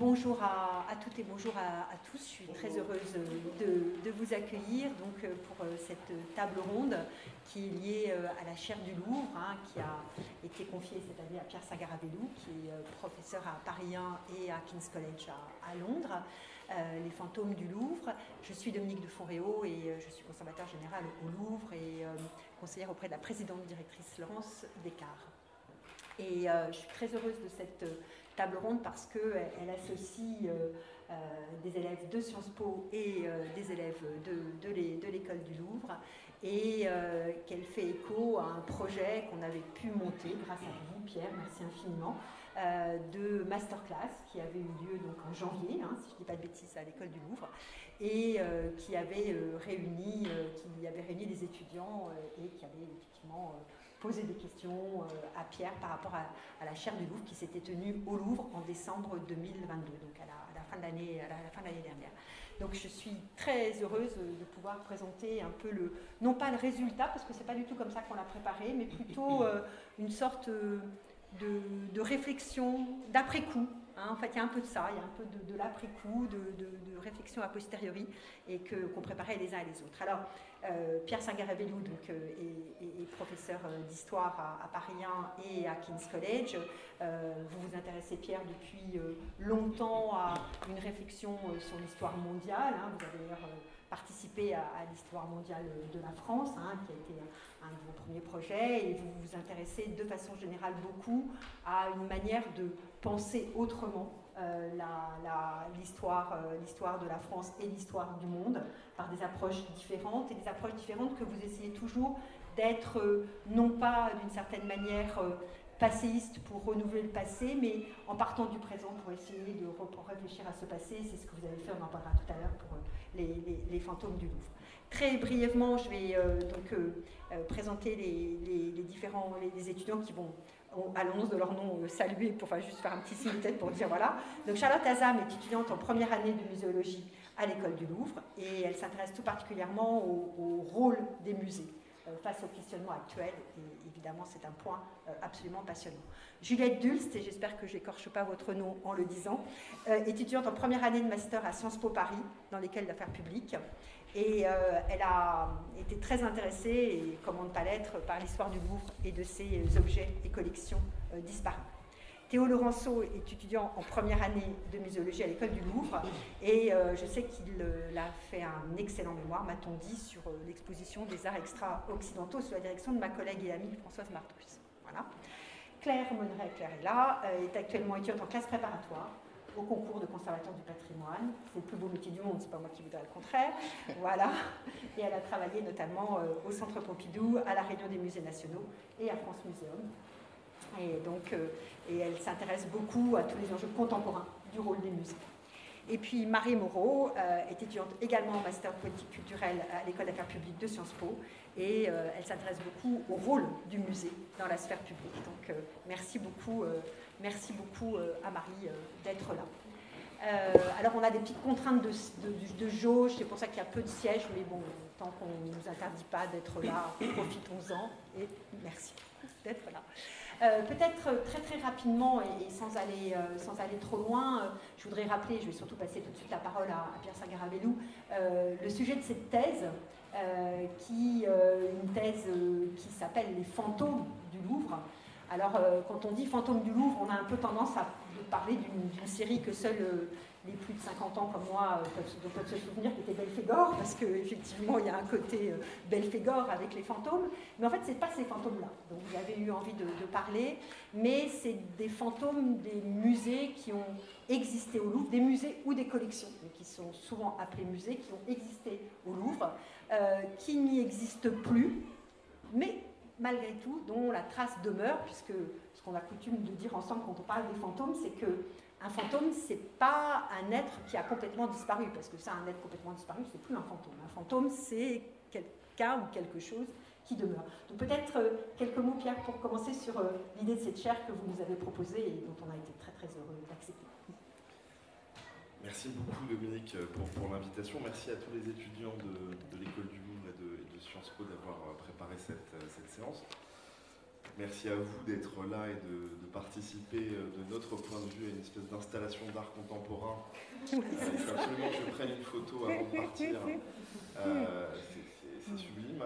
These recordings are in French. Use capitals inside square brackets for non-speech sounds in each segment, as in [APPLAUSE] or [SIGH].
Bonjour à, toutes et bonjour à, tous. Je suis très heureuse de, vous accueillir donc, pour cette table ronde qui est liée à la chaire du Louvre, hein, qui a été confiée cette année à Pierre Sagaravelou, qui est professeur à Paris 1 et à King's College à, Londres. les fantômes du Louvre. Je suis Dominique de Fonréau et je suis conservateur général au Louvre et conseillère auprès de la présidente directrice Laurence Descartes. Et je suis très heureuse de cette table ronde parce qu'elle associe euh, euh, des élèves de Sciences Po et euh, des élèves de, l'école du Louvre et qu'elle fait écho à un projet qu'on avait pu monter grâce à vous, Pierre, merci infiniment, de masterclass qui avait eu lieu donc en janvier, hein, si je ne dis pas de bêtises, à l'école du Louvre, et qui avait réuni, qui avait réuni les étudiants et qui avait effectivement poser des questions euh, à Pierre par rapport à, la chaire du Louvre qui s'était tenue au Louvre en décembre 2022, donc à la, fin de l'année, à la, fin de l'année dernière. Donc je suis très heureuse de pouvoir présenter un peu le, non pas le résultat, parce que c'est pas du tout comme ça qu'on l'a préparé, mais plutôt euh, une sorte de, de réflexion d'après-coup Hein, en fait, il y a un peu de ça, il y a un peu de, l'après-coup, de, réflexion a posteriori, et qu'on préparait les uns et les autres. Alors, euh, Pierre Singaravelou donc, euh, est, professeur euh, d'histoire à, Paris 1 et à King's College. vous vous intéressez, Pierre, depuis longtemps à une réflexion sur l'histoire mondiale. Hein. vous avez d'ailleurs participé à, l'histoire mondiale de la France, hein, qui a été un de vos premiers projets, et vous vous intéressez de façon générale beaucoup à une manière de penser autrement euh, l'histoire euh, de la France et l'histoire du monde par des approches différentes et des approches différentes que vous essayez toujours d'être euh, non pas d'une certaine manière passéiste pour renouveler le passé, mais en partant du présent pour essayer de réfléchir à ce passé. C'est ce que vous avez fait, on en parlera tout à l'heure pour les, fantômes du Louvre. Très brièvement, je vais donc présenter les, différents les étudiants qui vont à l'annonce de leur nom euh, saluer, pour enfin, juste faire un petit signe de tête pour dire voilà. Donc Charlotte Azam est étudiante en première année de muséologie à l'école du Louvre et elle s'intéresse tout particulièrement au, rôle des musées euh, face au questionnement actuel et évidemment c'est un point euh, absolument passionnant. Juliette Dulst, et j'espère que je n'écorche pas votre nom en le disant, étudiante en première année de master à Sciences Po Paris dans l'école d'affaires publiques et euh, elle a été très intéressée, et comment ne pas l'être, par l'histoire du Louvre et de ses objets et collections euh, disparus. Théo Laurenceau est étudiant en première année de muséologie à l'école du Louvre et euh, je sais qu'il a fait un excellent mémoire, m'a-t-on dit, sur l'exposition des arts extra-occidentaux sous la direction de ma collègue et amie Françoise Martrus. Voilà. Claire Monneret, Claire est là, est actuellement étudiante en classe préparatoire au concours de conservateur du patrimoine. C'est le plus beau métier du monde, c'est pas moi qui voudrais le contraire. Voilà. Et elle a travaillé notamment euh, au Centre Pompidou, à la Réunion des musées nationaux et à France Muséum. Et donc, euh, et elle s'intéresse beaucoup à tous les enjeux contemporains du rôle des musées. Et puis Marie Moreau euh, est étudiante également en master politique culturelle à l'école d'affaires publiques de Sciences Po et elle s'intéresse beaucoup au rôle du musée dans la sphère publique. Donc merci beaucoup Merci beaucoup euh, à Marie euh, d'être là. Euh, alors on a des petites contraintes de, jauge, c'est pour ça qu'il y a peu de sièges, mais bon, tant qu'on ne nous interdit pas d'être là, profitons-en et merci d'être là. Peut-être très très rapidement et, sans, aller, sans aller trop loin, je voudrais rappeler, je vais surtout passer tout de suite la parole à, Pierre Sagaravelou, le sujet de cette thèse, qui, une thèse qui s'appelle Les fantômes du Louvre. Alors, euh, quand on dit fantôme du Louvre, on a un peu tendance à parler d'une série que seuls euh, les plus de 50 ans comme moi euh, peuvent, se souvenir, qui était Belphégor, parce qu'effectivement, il y a un côté Belphégor avec les fantômes. Mais en fait, ce n'est pas ces fantômes-là dont vous avez eu envie de, parler, mais c'est des fantômes des musées qui ont existé au Louvre, des musées ou des collections, mais qui sont souvent appelés musées, qui ont existé au Louvre, qui n'y existent plus, mais malgré tout, dont la trace demeure, puisque ce qu'on a coutume de dire ensemble quand on parle des fantômes, c'est que un fantôme, c'est pas un être qui a complètement disparu, parce que ça, un être complètement disparu, c'est plus un fantôme. Un fantôme, c'est quelqu'un ou quelque chose qui demeure. Donc peut-être euh, quelques mots, Pierre, pour commencer sur euh, l'idée de cette chaire que vous nous avez proposée et dont on a été très très heureux d'accepter. Merci beaucoup Dominique pour, l'invitation. Merci à tous les étudiants de, l'école du Louvre et de, Sciences Po d'avoir préparé cette, séance. Merci à vous d'être là et de, participer de notre point de vue à une espèce d'installation d'art contemporain. il faut absolument que je prenne une photo avant de partir. c'est sublime.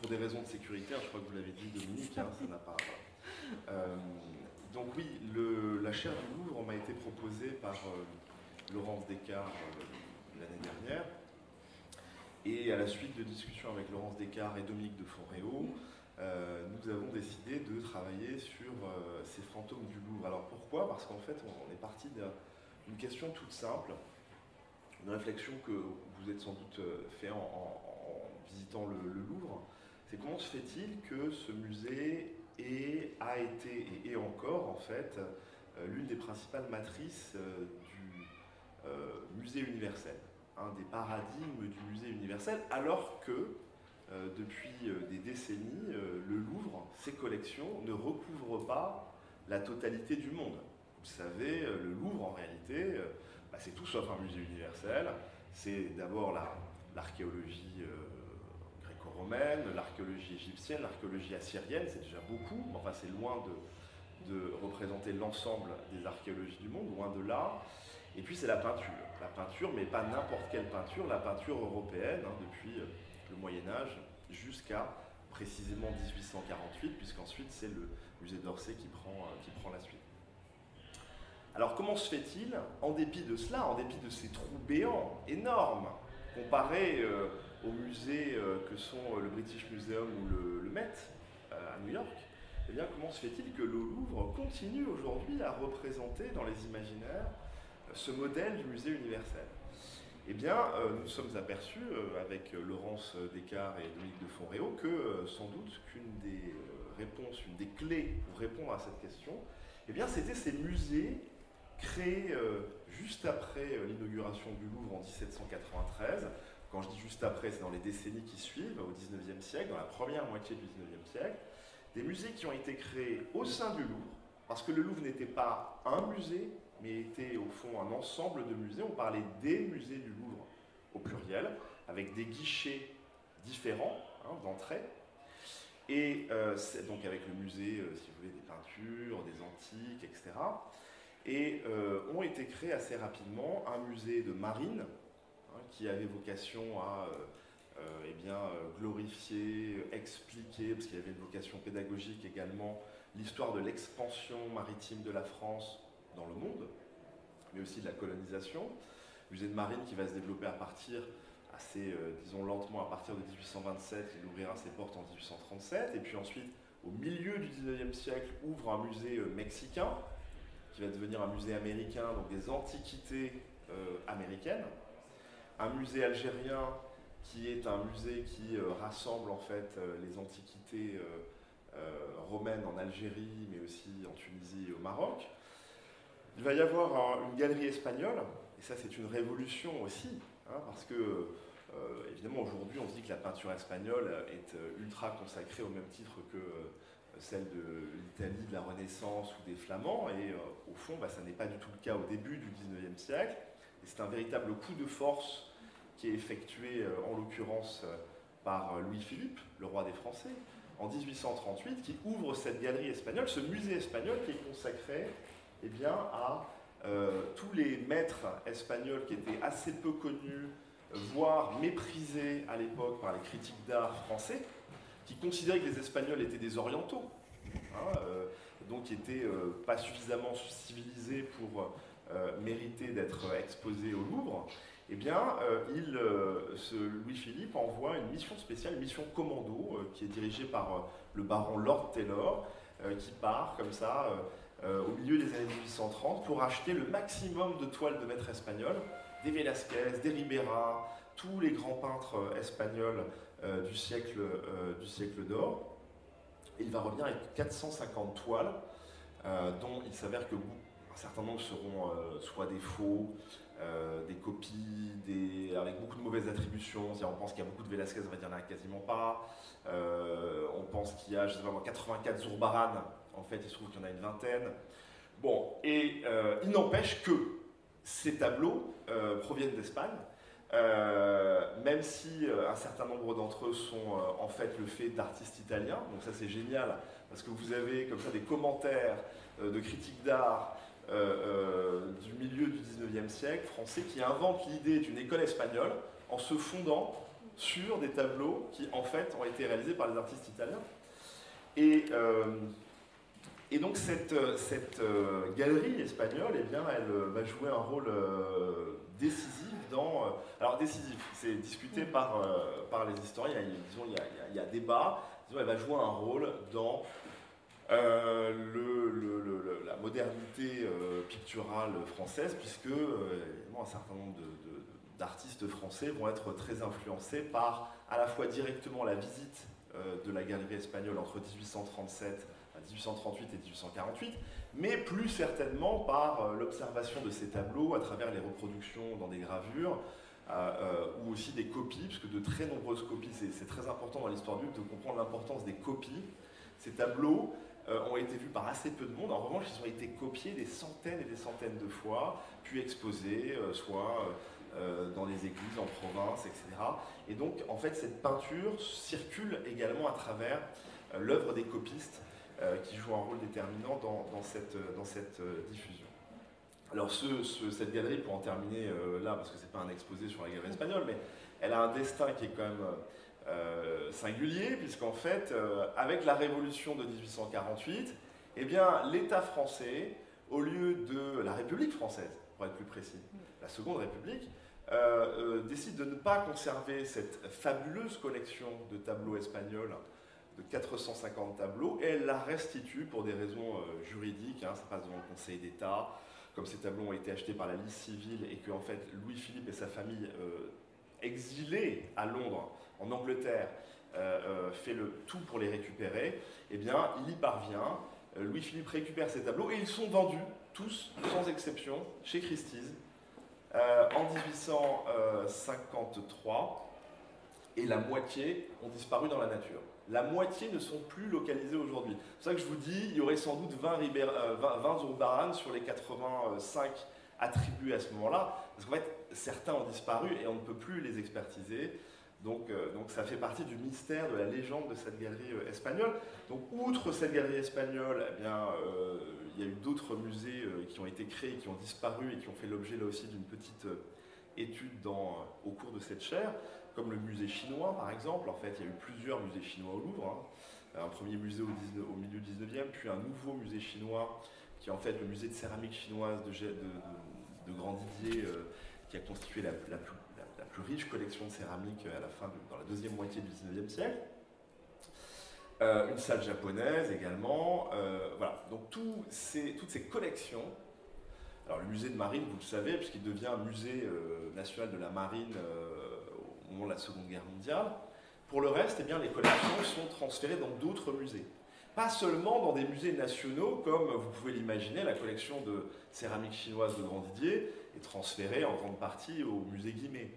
pour des raisons de sécurité, je crois que vous l'avez dit Dominique, hein, ça n'a pas... donc oui, le, la chaire du Louvre m'a été proposée par Laurence Descartes l'année dernière. Et à la suite de discussions avec Laurence Descartes et Dominique de Foréau, euh, nous avons décidé de travailler sur euh, ces fantômes du Louvre. Alors pourquoi? Parce qu'en fait, on, est parti d'une question toute simple, une réflexion que vous êtes sans doute euh, fait en, visitant le, Louvre. C'est comment se fait-il que ce musée a été et est encore en fait l'une des principales matrices du musée universel? Un des paradigmes du musée universel, alors que euh, depuis euh, des décennies, euh, le Louvre, ses collections, ne recouvrent pas la totalité du monde. Vous savez, le Louvre, en réalité, bah, c'est tout sauf un musée universel. C'est d'abord l'archéologie gréco-romaine, l'archéologie égyptienne, l'archéologie assyrienne, c'est déjà beaucoup, mais enfin c'est loin de, de représenter l'ensemble des archéologies du monde, loin de là. Et puis c'est la peinture. La peinture, mais pas n'importe quelle peinture, la peinture européenne, hein, depuis euh, le Moyen Âge jusqu'à précisément 1848, puisqu'ensuite c'est le musée d'Orsay qui prend, euh, qui prend la suite. Alors comment se fait-il, en dépit de cela, en dépit de ces trous béants énormes, comparés euh, aux musées que sont le British Museum ou le, Met à New York, eh comment se fait-il que le Louvre continue aujourd'hui à représenter dans les imaginaires ce modèle du musée universel Eh bien, euh, nous sommes aperçus, euh, avec Laurence Descartes et Dominique de Fonréau, que euh, sans doute qu'une des réponses, une des clés pour répondre à cette question, eh bien, c'était ces musées créés juste après l'inauguration du Louvre en 1793. Quand je dis juste après, c'est dans les décennies qui suivent, au 19e siècle, dans la première moitié du 19e siècle. Des musées qui ont été créés au sein du Louvre, parce que le Louvre n'était pas un musée, mais était au fond un ensemble de musées. On parlait des musées du Louvre au pluriel, avec des guichets différents hein, d'entrée. Et euh, donc avec le musée, euh, si vous voulez, des peintures, des antiques, etc. Et euh, ont été créés assez rapidement un musée de marine hein, qui avait vocation à eh bien, glorifier, expliquer, parce qu'il y avait une vocation pédagogique également, l'histoire de l'expansion maritime de la France dans le monde, mais aussi de la colonisation. Musée de marine qui va se développer à partir, assez, euh, disons lentement, à partir de 1827, il ouvrira ses portes en 1837, et puis ensuite, au milieu du 19e siècle, ouvre un musée euh, mexicain, qui va devenir un musée américain, donc des antiquités euh, américaines, un musée algérien qui est un musée qui rassemble en fait les antiquités romaines en Algérie, mais aussi en Tunisie et au Maroc. Il va y avoir une galerie espagnole, et ça c'est une révolution aussi, hein, parce que euh, évidemment aujourd'hui on se dit que la peinture espagnole est euh, ultra consacrée au même titre que euh, celle de l'Italie de la Renaissance ou des Flamands, et au fond bah, ça n'est pas du tout le cas au début du 19e siècle, et c'est un véritable coup de force qui est effectué en l'occurrence par Louis-Philippe, le roi des Français, en 1838, qui ouvre cette galerie espagnole, ce musée espagnol qui est consacré eh bien, à euh, tous les maîtres espagnols qui étaient assez peu connus, voire méprisés à l'époque par les critiques d'art français, qui considéraient que les Espagnols étaient des orientaux, hein, euh, donc qui n'étaient euh, pas suffisamment civilisés pour mériter d'être exposés au Louvre, eh bien, il, Louis-Philippe envoie une mission spéciale, une mission commando, qui est dirigée par le baron Lord Taylor, qui part comme ça euh, au milieu des années 1830 pour acheter le maximum de toiles de maîtres espagnols, des Velázquez, des Ribera, tous les grands peintres euh, espagnols euh, du siècle, d'or. il va revenir avec 450 toiles, dont il s'avère que un certain nombre seront soit des faux, des copies, avec beaucoup de mauvaises attributions. On pense qu'il y a beaucoup de Velázquez, en fait, il n'y en a quasiment pas. on pense qu'il y a, je sais pas 84 Zurbaran, en fait, il se trouve qu'il y en a une vingtaine. Bon, et euh, il n'empêche que ces tableaux euh, proviennent d'Espagne. même si un certain nombre d'entre eux sont en fait le fait d'artistes italiens, donc ça c'est génial, parce que vous avez comme ça des commentaires de critiques d'art du milieu du 19e siècle français qui inventent l'idée d'une école espagnole en se fondant sur des tableaux qui en fait ont été réalisés par les artistes italiens. Et, euh, et donc cette, cette euh, galerie espagnole, eh bien, elle euh, va jouer un rôle décisif dans... alors décisif, c'est discuté par, par les historiens, disons, il, y a, il y a débat, disons, elle va jouer un rôle dans le, la modernité picturale française, puisque un certain nombre d'artistes français vont être très influencés par à la fois directement la visite euh, de la galerie espagnole entre 1837 1838 et 1848, mais plus certainement par euh, l'observation de ces tableaux à travers les reproductions dans des gravures, euh, ou aussi des copies, puisque de très nombreuses copies, c'est très important dans l'histoire du de comprendre l'importance des copies. Ces tableaux ont été vus par assez peu de monde, en revanche ils ont été copiés des centaines et des centaines de fois, puis exposés, soit euh, dans les églises, en province, etc. Et donc, en fait, cette peinture circule également à travers euh, l'œuvre des copistes euh, qui jouent un rôle déterminant dans, cette, dans cette diffusion. Alors, cette galerie, pour en terminer là, parce que ce n'est pas un exposé sur la galerie espagnole, mais elle a un destin qui est quand même singulier, puisqu'en fait, avec la révolution de 1848, eh l'État français, au lieu de la République française, pour être plus précis, la Seconde République, euh, euh, décide de ne pas conserver cette fabuleuse collection de tableaux espagnols de 450 tableaux et elle la restitue pour des raisons euh, juridiques, hein, ça passe devant le Conseil d'État, comme ces tableaux ont été achetés par la liste civile et que en fait Louis-Philippe et sa famille exilés à Londres, en Angleterre, fait le tout pour les récupérer, eh bien il y parvient, Louis-Philippe récupère ces tableaux et ils sont vendus tous, sans exception, chez Christie's, euh, en 1853 et la moitié ont disparu dans la nature. La moitié ne sont plus localisées aujourd'hui. C'est pour ça que je vous dis, il y aurait sans doute 20, Ribér 20, sur les 85 attribués à ce moment-là, parce qu'en fait, certains ont disparu et on ne peut plus les expertiser. Donc, euh, donc ça fait partie du mystère, de la légende de cette galerie euh, espagnole. Donc outre cette galerie espagnole, eh bien, euh, il y a eu d'autres musées qui ont été créés, qui ont disparu et qui ont fait l'objet là aussi d'une petite étude au cours de cette chaire, comme le musée chinois par exemple. En fait, il y a eu plusieurs musées chinois au Louvre. Hein. Un premier musée au, milieu du 19e, puis un nouveau musée chinois qui est en fait le musée de céramique chinoise de, Grand Didier, qui a constitué la, plus riche collection de céramique à la fin, dans la deuxième moitié du 19e siècle. Euh, une salle japonaise également. Euh, voilà, donc toutes ces collections. Alors le musée de marine, vous le savez, puisqu'il devient musée euh, national de la marine moment de la Seconde Guerre mondiale. Pour le reste, eh bien, les collections sont transférées dans d'autres musées. Pas seulement dans des musées nationaux, comme vous pouvez l'imaginer, la collection de céramique chinoise de Grand Didier est transférée en grande partie au musée Guimet.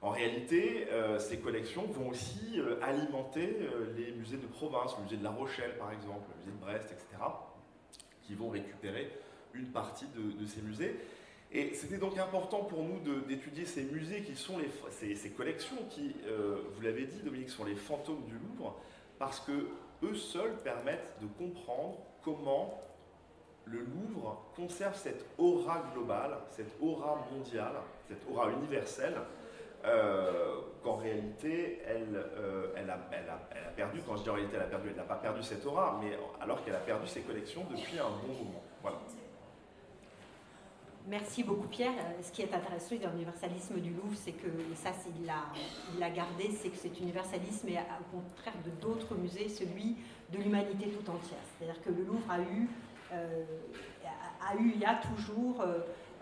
En réalité, euh, ces collections vont aussi euh, alimenter euh, les musées de province, le musée de La Rochelle par exemple, le musée de Brest, etc., qui vont récupérer une partie de, ces musées. Et c'était donc important pour nous d'étudier ces musées qui sont ces, collections qui, vous l'avez dit Dominique, sont les fantômes du Louvre, parce que eux seuls permettent de comprendre comment le Louvre conserve cette aura globale, cette aura mondiale, cette aura universelle, euh, qu'en réalité, elle, euh, a, elle, elle, a, perdu, quand je dis en réalité elle a perdu, elle n'a pas perdu cette aura, mais alors qu'elle a perdu ses collections depuis un bon moment. Voilà. Merci beaucoup Pierre. Euh, ce qui est intéressant dans l'universalisme du Louvre, c'est que, et ça il l'a gardé, c'est que cet universalisme est au contraire de d'autres musées, celui de l'humanité tout entière. C'est-à-dire que le Louvre a eu, a, eu il y a toujours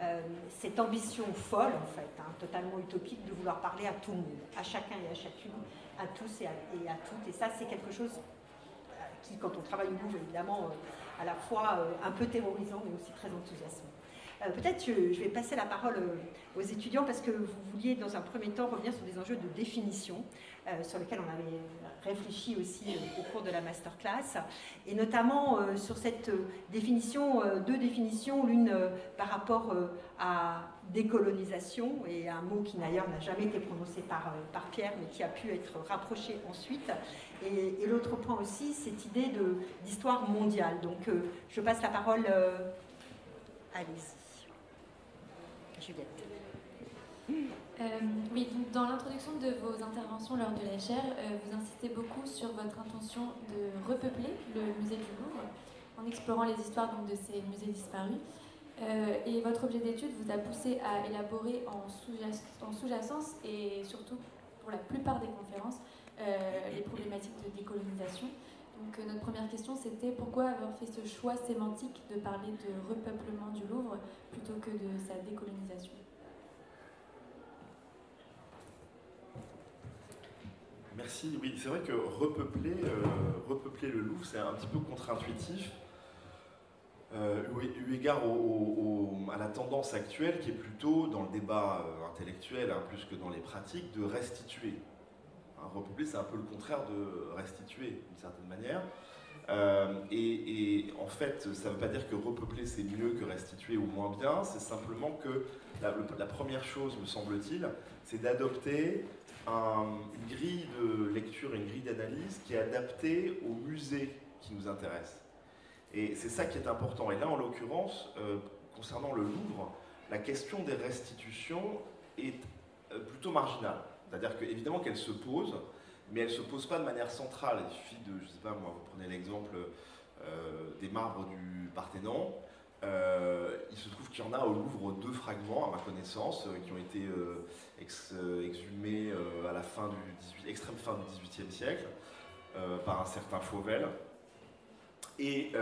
euh, cette ambition folle, en fait, hein, totalement utopique, de vouloir parler à tout le monde, à chacun et à chacune, à tous et à, toutes. Et ça, c'est quelque chose euh, qui, quand on travaille au Louvre, évidemment, euh, à la fois un peu terrorisant, mais aussi très enthousiasmant. Peut-être je, je vais passer la parole aux étudiants parce que vous vouliez dans un premier temps revenir sur des enjeux de définition sur lesquels on avait réfléchi aussi au cours de la masterclass, et notamment sur cette définition, deux définitions, l'une par rapport à décolonisation, et un mot qui d'ailleurs n'a jamais été prononcé par, Pierre, mais qui a pu être rapproché ensuite, et, l'autre point aussi, cette idée d'histoire mondiale. Donc je passe la parole, à Allez-y. Euh, dans l'introduction de vos interventions lors de la chaire, euh, vous insistez beaucoup sur votre intention de repeupler le musée du Louvre en explorant les histoires donc, de ces musées disparus. Euh, et votre objet d'étude vous a poussé à élaborer en sous-jacence et surtout pour la plupart des conférences les problématiques de décolonisation. Donc notre première question c'était pourquoi avoir fait ce choix sémantique de parler de repeuplement du Louvre plutôt que de sa décolonisation? Merci. Oui, c'est vrai que repeupler, euh, repeupler le Louvre, c'est un petit peu contre-intuitif. Euh, eu égard à la tendance actuelle qui est plutôt dans le débat euh, intellectuel, hein, plus que dans les pratiques, de restituer. Repeupler, c'est un peu le contraire de restituer, d'une certaine manière. et, en fait, ça ne veut pas dire que repeupler c'est mieux que restituer ou moins bien, c'est simplement que la première chose, me semble-t-il, c'est d'adopter une grille de lecture, une grille d'analyse qui est adaptée au musée qui nous intéresse. Et c'est ça qui est important. Et là, en l'occurrence, euh, concernant le Louvre, la question des restitutions est euh, plutôt marginale. C'est-à-dire qu'évidemment qu'elle se pose, mais elle ne se pose pas de manière centrale. Il suffit de, je ne sais pas moi, vous prenez l'exemple euh, des marbres du Parthénon. Euh, il se trouve qu'il y en a au Louvre deux fragments, à ma connaissance, euh, qui ont été exhumés à la fin du 18, extrême fin du XVIIIe siècle par un certain Fauvel. Et,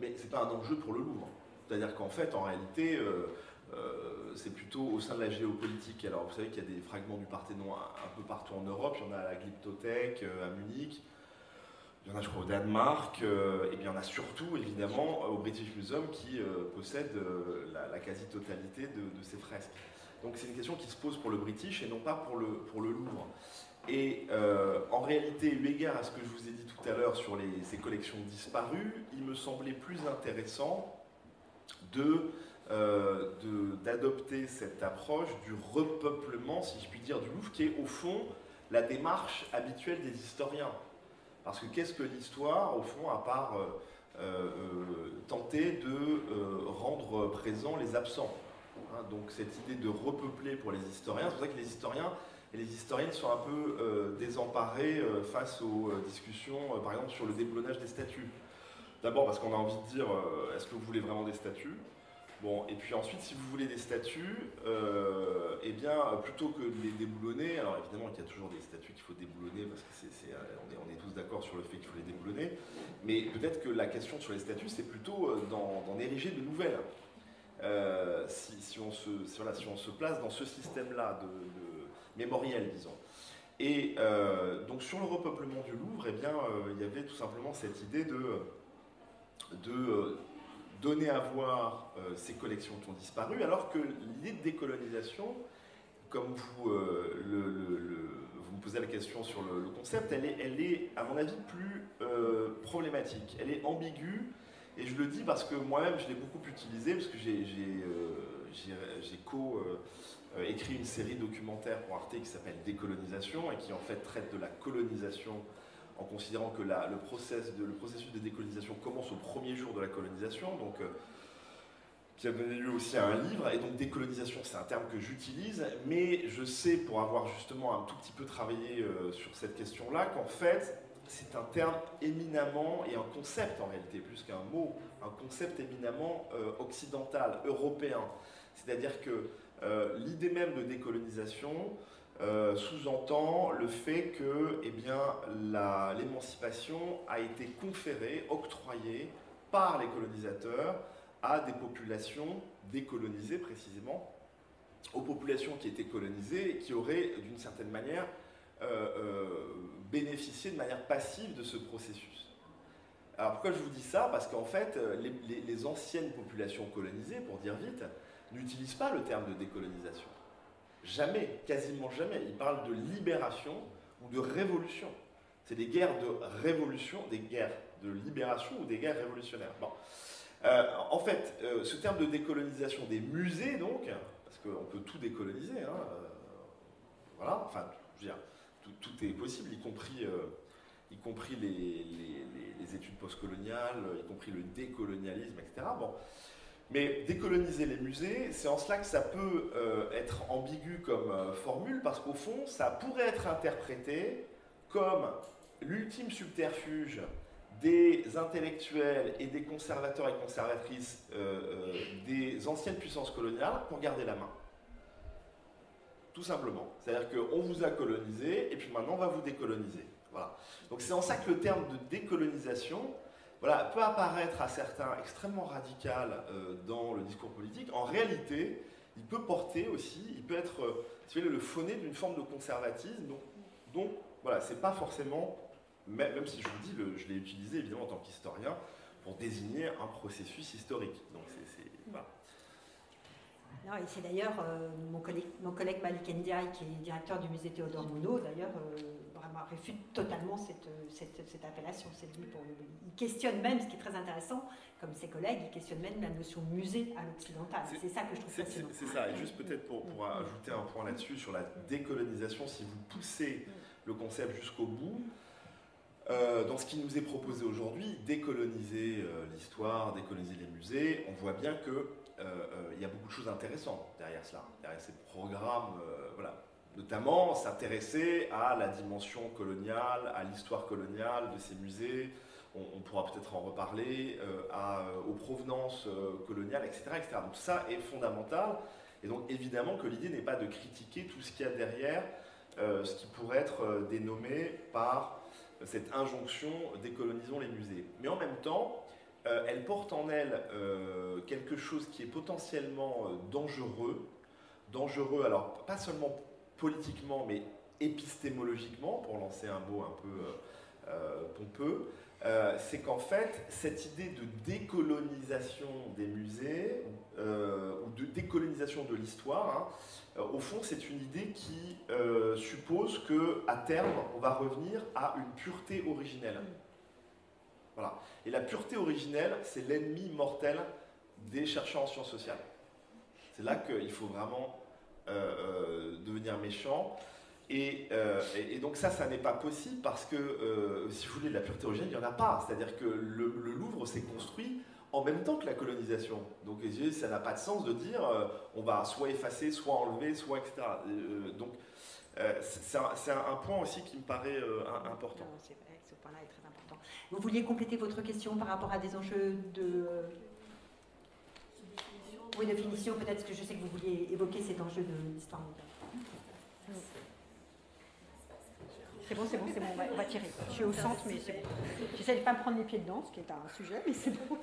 mais ce n'est pas un enjeu pour le Louvre. C'est-à-dire qu'en fait, en réalité, c'est plutôt au sein de la géopolitique. Alors vous savez qu'il y a des fragments du Parthénon un, peu partout en Europe. Il y en a à la Glyptothèque, à Munich. Il y en a, je crois, au Danemark, euh, et bien il y en a surtout, évidemment, au British Museum qui euh, possède euh, la, quasi-totalité de, ces fresques. Donc c'est une question qui se pose pour le British et non pas pour le, pour le Louvre. Et en réalité, eu égard à ce que je vous ai dit tout à l'heure sur les, ces collections disparues, il me semblait plus intéressant de d'adopter cette approche du repeuplement, si je puis dire, du Louvre, qui est au fond la démarche habituelle des historiens. Parce que qu'est-ce que l'histoire, au fond, à part euh, euh, tenter de euh, rendre présents les absents hein, Donc cette idée de repeupler pour les historiens, c'est pour ça que les historiens et les historiennes sont un peu désemparés face aux discussions, par exemple, sur le déboulonnage des statues. D'abord parce qu'on a envie de dire, est-ce que vous voulez vraiment des statues? Bon, et puis ensuite, si vous voulez des statues, euh, eh bien, plutôt que de les déboulonner, alors évidemment qu'il y a toujours des statues qu'il faut déboulonner, parce que c'est, on, est, tous d'accord sur le fait qu'il faut les déboulonner, mais peut-être que la question sur les statues, c'est plutôt euh, d'en, ériger de nouvelles. Euh, si, on se, si, on se place dans ce système-là de, mémoriel, disons. Et donc sur le repeuplement du Louvre, eh bien, il y avait tout simplement cette idée de, de donner à voir euh, ces collections qui ont disparu, alors que l'idée de décolonisation, comme vous, euh, vous me posez la question sur le, concept, elle est, elle est, à mon avis, plus euh, problématique. Elle est ambiguë, et je le dis parce que moi-même, je l'ai beaucoup utilisé, parce que j'ai co-écrit une série documentaire pour Arte qui s'appelle Décolonisation, et qui en fait traite de la colonisation en considérant que le, processus de décolonisation commence au premier jour de la colonisation, donc, euh, qui a donné lieu aussi à un livre. Et donc décolonisation, c'est un terme que j'utilise, mais je sais, pour avoir justement un tout petit peu travaillé euh, sur cette question-là, qu'en fait, c'est un terme éminemment, et un concept en réalité, plus qu'un mot, un concept éminemment euh, occidental, européen. C'est-à-dire que l'idée même de décolonisation, euh, sous-entend le fait que eh l'émancipation a été conférée, octroyée par les colonisateurs à des populations décolonisées précisément, aux populations qui étaient colonisées et qui auraient d'une certaine manière euh, euh, bénéficié de manière passive de ce processus. Alors pourquoi je vous dis ça? Parce qu'en fait, les, anciennes populations colonisées, pour dire vite, n'utilisent pas le terme de décolonisation. Jamais, quasiment jamais. Ils parlent de libération ou de révolution. C'est des guerres de révolution, des guerres de libération ou des guerres révolutionnaires. Bon. en fait, ce terme de décolonisation des musées, donc, parce qu'on peut tout décoloniser, hein, voilà, enfin, je veux dire, tout, est possible, y compris, euh, y compris les, études postcoloniales, y compris le décolonialisme, etc. Bon. Mais décoloniser les musées, c'est en cela que ça peut euh, être ambigu comme euh, formule, parce qu'au fond, ça pourrait être interprété comme l'ultime subterfuge des intellectuels et des conservateurs et conservatrices des anciennes puissances coloniales pour garder la main. Tout simplement. C'est-à-dire qu'on vous a colonisé et puis maintenant on va vous décoloniser. Voilà. Donc c'est en ça que le terme de décolonisation voilà, peut apparaître à certains extrêmement radical euh, dans le discours politique. En réalité, il peut porter aussi, il peut être euh, si le phoné d'une forme de conservatisme. Donc, donc voilà, c'est pas forcément, même, si je vous dis, je l'ai utilisé évidemment en tant qu'historien pour désigner un processus historique. Donc c'est, voilà et c'est d'ailleurs euh, mon, collègue, mon Malik qui est directeur du musée Théodore Monod, d'ailleurs, vraiment réfute totalement cette, cette, appellation. C'est lui pour il questionne même, ce qui est très intéressant, comme ses collègues, il questionne même la notion musée à l'occidental. C'est ça que je trouve fascinant. C'est ça, et juste peut-être pour, pour ajouter un point là-dessus, sur la décolonisation, si vous poussez le concept jusqu'au bout, euh, dans ce qui nous est proposé aujourd'hui, décoloniser l'histoire, décoloniser les musées, on voit bien que euh, euh, il y a beaucoup de choses intéressantes derrière cela, derrière ces programmes, euh, voilà. Notamment s'intéresser à la dimension coloniale, à l'histoire coloniale de ces musées, on, pourra peut-être en reparler, à, aux provenances coloniales, etc., etc. Donc ça est fondamental. Et donc évidemment que l'idée n'est pas de critiquer tout ce qu'il y a derrière, ce qui pourrait être dénommé par cette injonction décolonisons les musées. Mais en même temps, euh, elle porte en elle euh, quelque chose qui est potentiellement euh, dangereux. Dangereux, alors pas seulement politiquement, mais épistémologiquement, pour lancer un mot un peu pompeux. c'est qu'en fait, cette idée de décolonisation des musées, ou de décolonisation de l'histoire, hein, au fond, c'est une idée qui suppose qu'à terme, on va revenir à une pureté originelle. Voilà. Et la pureté originelle, c'est l'ennemi mortel des chercheurs en sciences sociales. C'est là qu'il faut vraiment euh, euh, devenir méchant. Euh, et, donc ça, ça n'est pas possible parce que, si vous voulez, la pureté originelle, il n'y en a pas. C'est-à-dire que le, Louvre s'est construit en même temps que la colonisation. Donc ça n'a pas de sens de dire on va soit effacer, soit enlever, soit etc. donc c'est un, point aussi qui me paraît important. Vous vouliez compléter votre question par rapport à des enjeux de... Oui, définition, peut-être que je sais que vous vouliez évoquer cet enjeu de l'histoire mondiale. C'est bon, c'est bon, c'est bon, on va, tirer. Je suis au centre, mais c'est bon. J'essaie de ne pas me prendre les pieds dedans, ce qui est un sujet, mais c'est bon.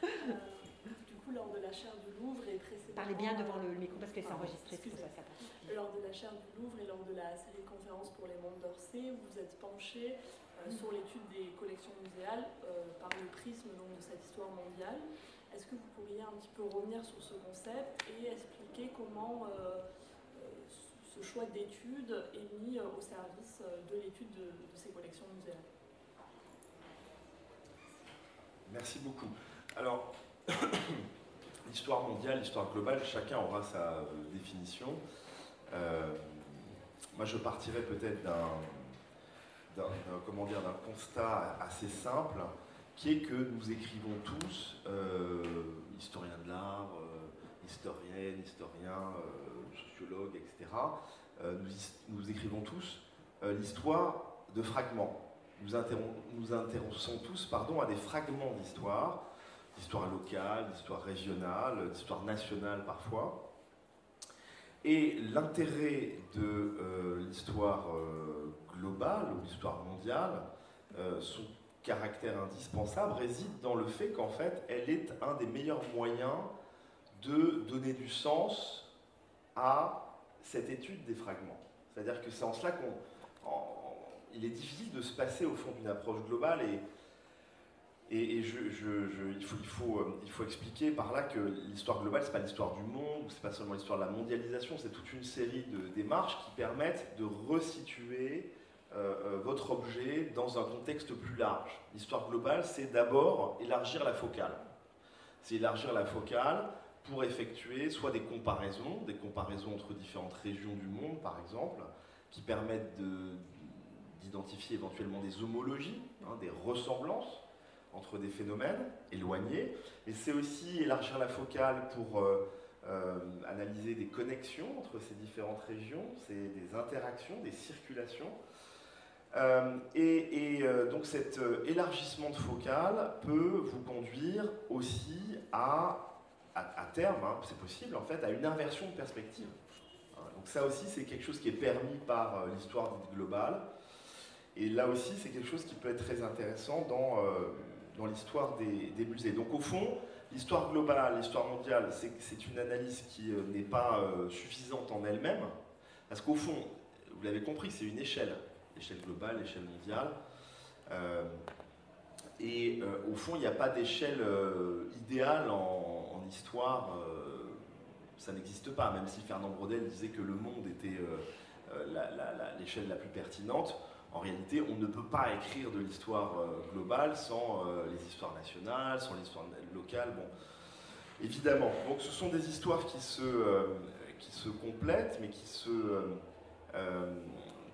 Du coup, lors de la chaire du Louvre et précédemment... Parlez bien devant le micro parce que c'est enregistré, c'est pour ça ça Lors de la chaire du Louvre et lors de la série de conférences pour les mondes d'Orsay, vous êtes penché euh, sur l'étude des collections muséales euh, par le prisme donc, de cette histoire mondiale. Est-ce que vous pourriez un petit peu revenir sur ce concept et expliquer comment euh, ce choix d'étude est mis au service de l'étude de, ces collections muséales? Merci beaucoup. Alors, [COUGHS] l'histoire mondiale, l'histoire globale, chacun aura sa définition. moi, je partirais peut-être d'un d'un constat assez simple, qui est que nous écrivons tous, euh, historiens de l'art, euh, historiennes, historiens, euh, sociologues, etc., nous, écrivons tous l'histoire de fragments. Nous, nous intéressons tous pardon, à des fragments d'histoire, d'histoire locale, d'histoire régionale, d'histoire nationale parfois. Et l'intérêt de l'histoire globale ou l'histoire mondiale, euh, son caractère indispensable réside dans le fait qu'en fait, elle est un des meilleurs moyens de donner du sens à cette étude des fragments. C'est-à-dire que c'est en cela qu'il est difficile de se passer au fond d'une approche globale et Et, je, il, faut, il, faut, euh, il, faut, expliquer par là que l'histoire globale, ce n'est pas l'histoire du monde, c'est pas seulement l'histoire de la mondialisation, c'est toute une série de démarches qui permettent de resituer votre objet dans un contexte plus large. L'histoire globale, c'est d'abord élargir la focale. C'est élargir la focale pour effectuer soit des comparaisons, des comparaisons entre différentes régions du monde, par exemple, qui permettent d'identifier éventuellement des homologies, hein, des ressemblances entre des phénomènes éloignés, mais c'est aussi élargir la focale pour euh, euh, analyser des connexions entre ces différentes régions, c'est des interactions, des circulations. Euh, et, donc cet élargissement de focale peut vous conduire aussi à, à, terme, hein, c'est possible en fait, à une inversion de perspective. Hein, donc ça aussi c'est quelque chose qui est permis par l'histoire globale. Et là aussi c'est quelque chose qui peut être très intéressant dans l'histoire des, musées. Donc au fond, l'histoire globale, l'histoire mondiale, c'est une analyse qui euh, n'est pas euh, suffisante en elle-même, parce qu'au fond, vous l'avez compris, c'est une échelle, l'échelle globale, l'échelle mondiale. Euh, et au fond, il n'y a pas d'échelle idéale en, histoire, ça n'existe pas, même si Fernand Brodel disait que le monde était l'échelle la, plus pertinente. En réalité, on ne peut pas écrire de l'histoire euh, globale sans euh, les histoires nationales, sans l'histoire locale. Bon, évidemment. Donc, ce sont des histoires euh, qui se complètent, mais qui se,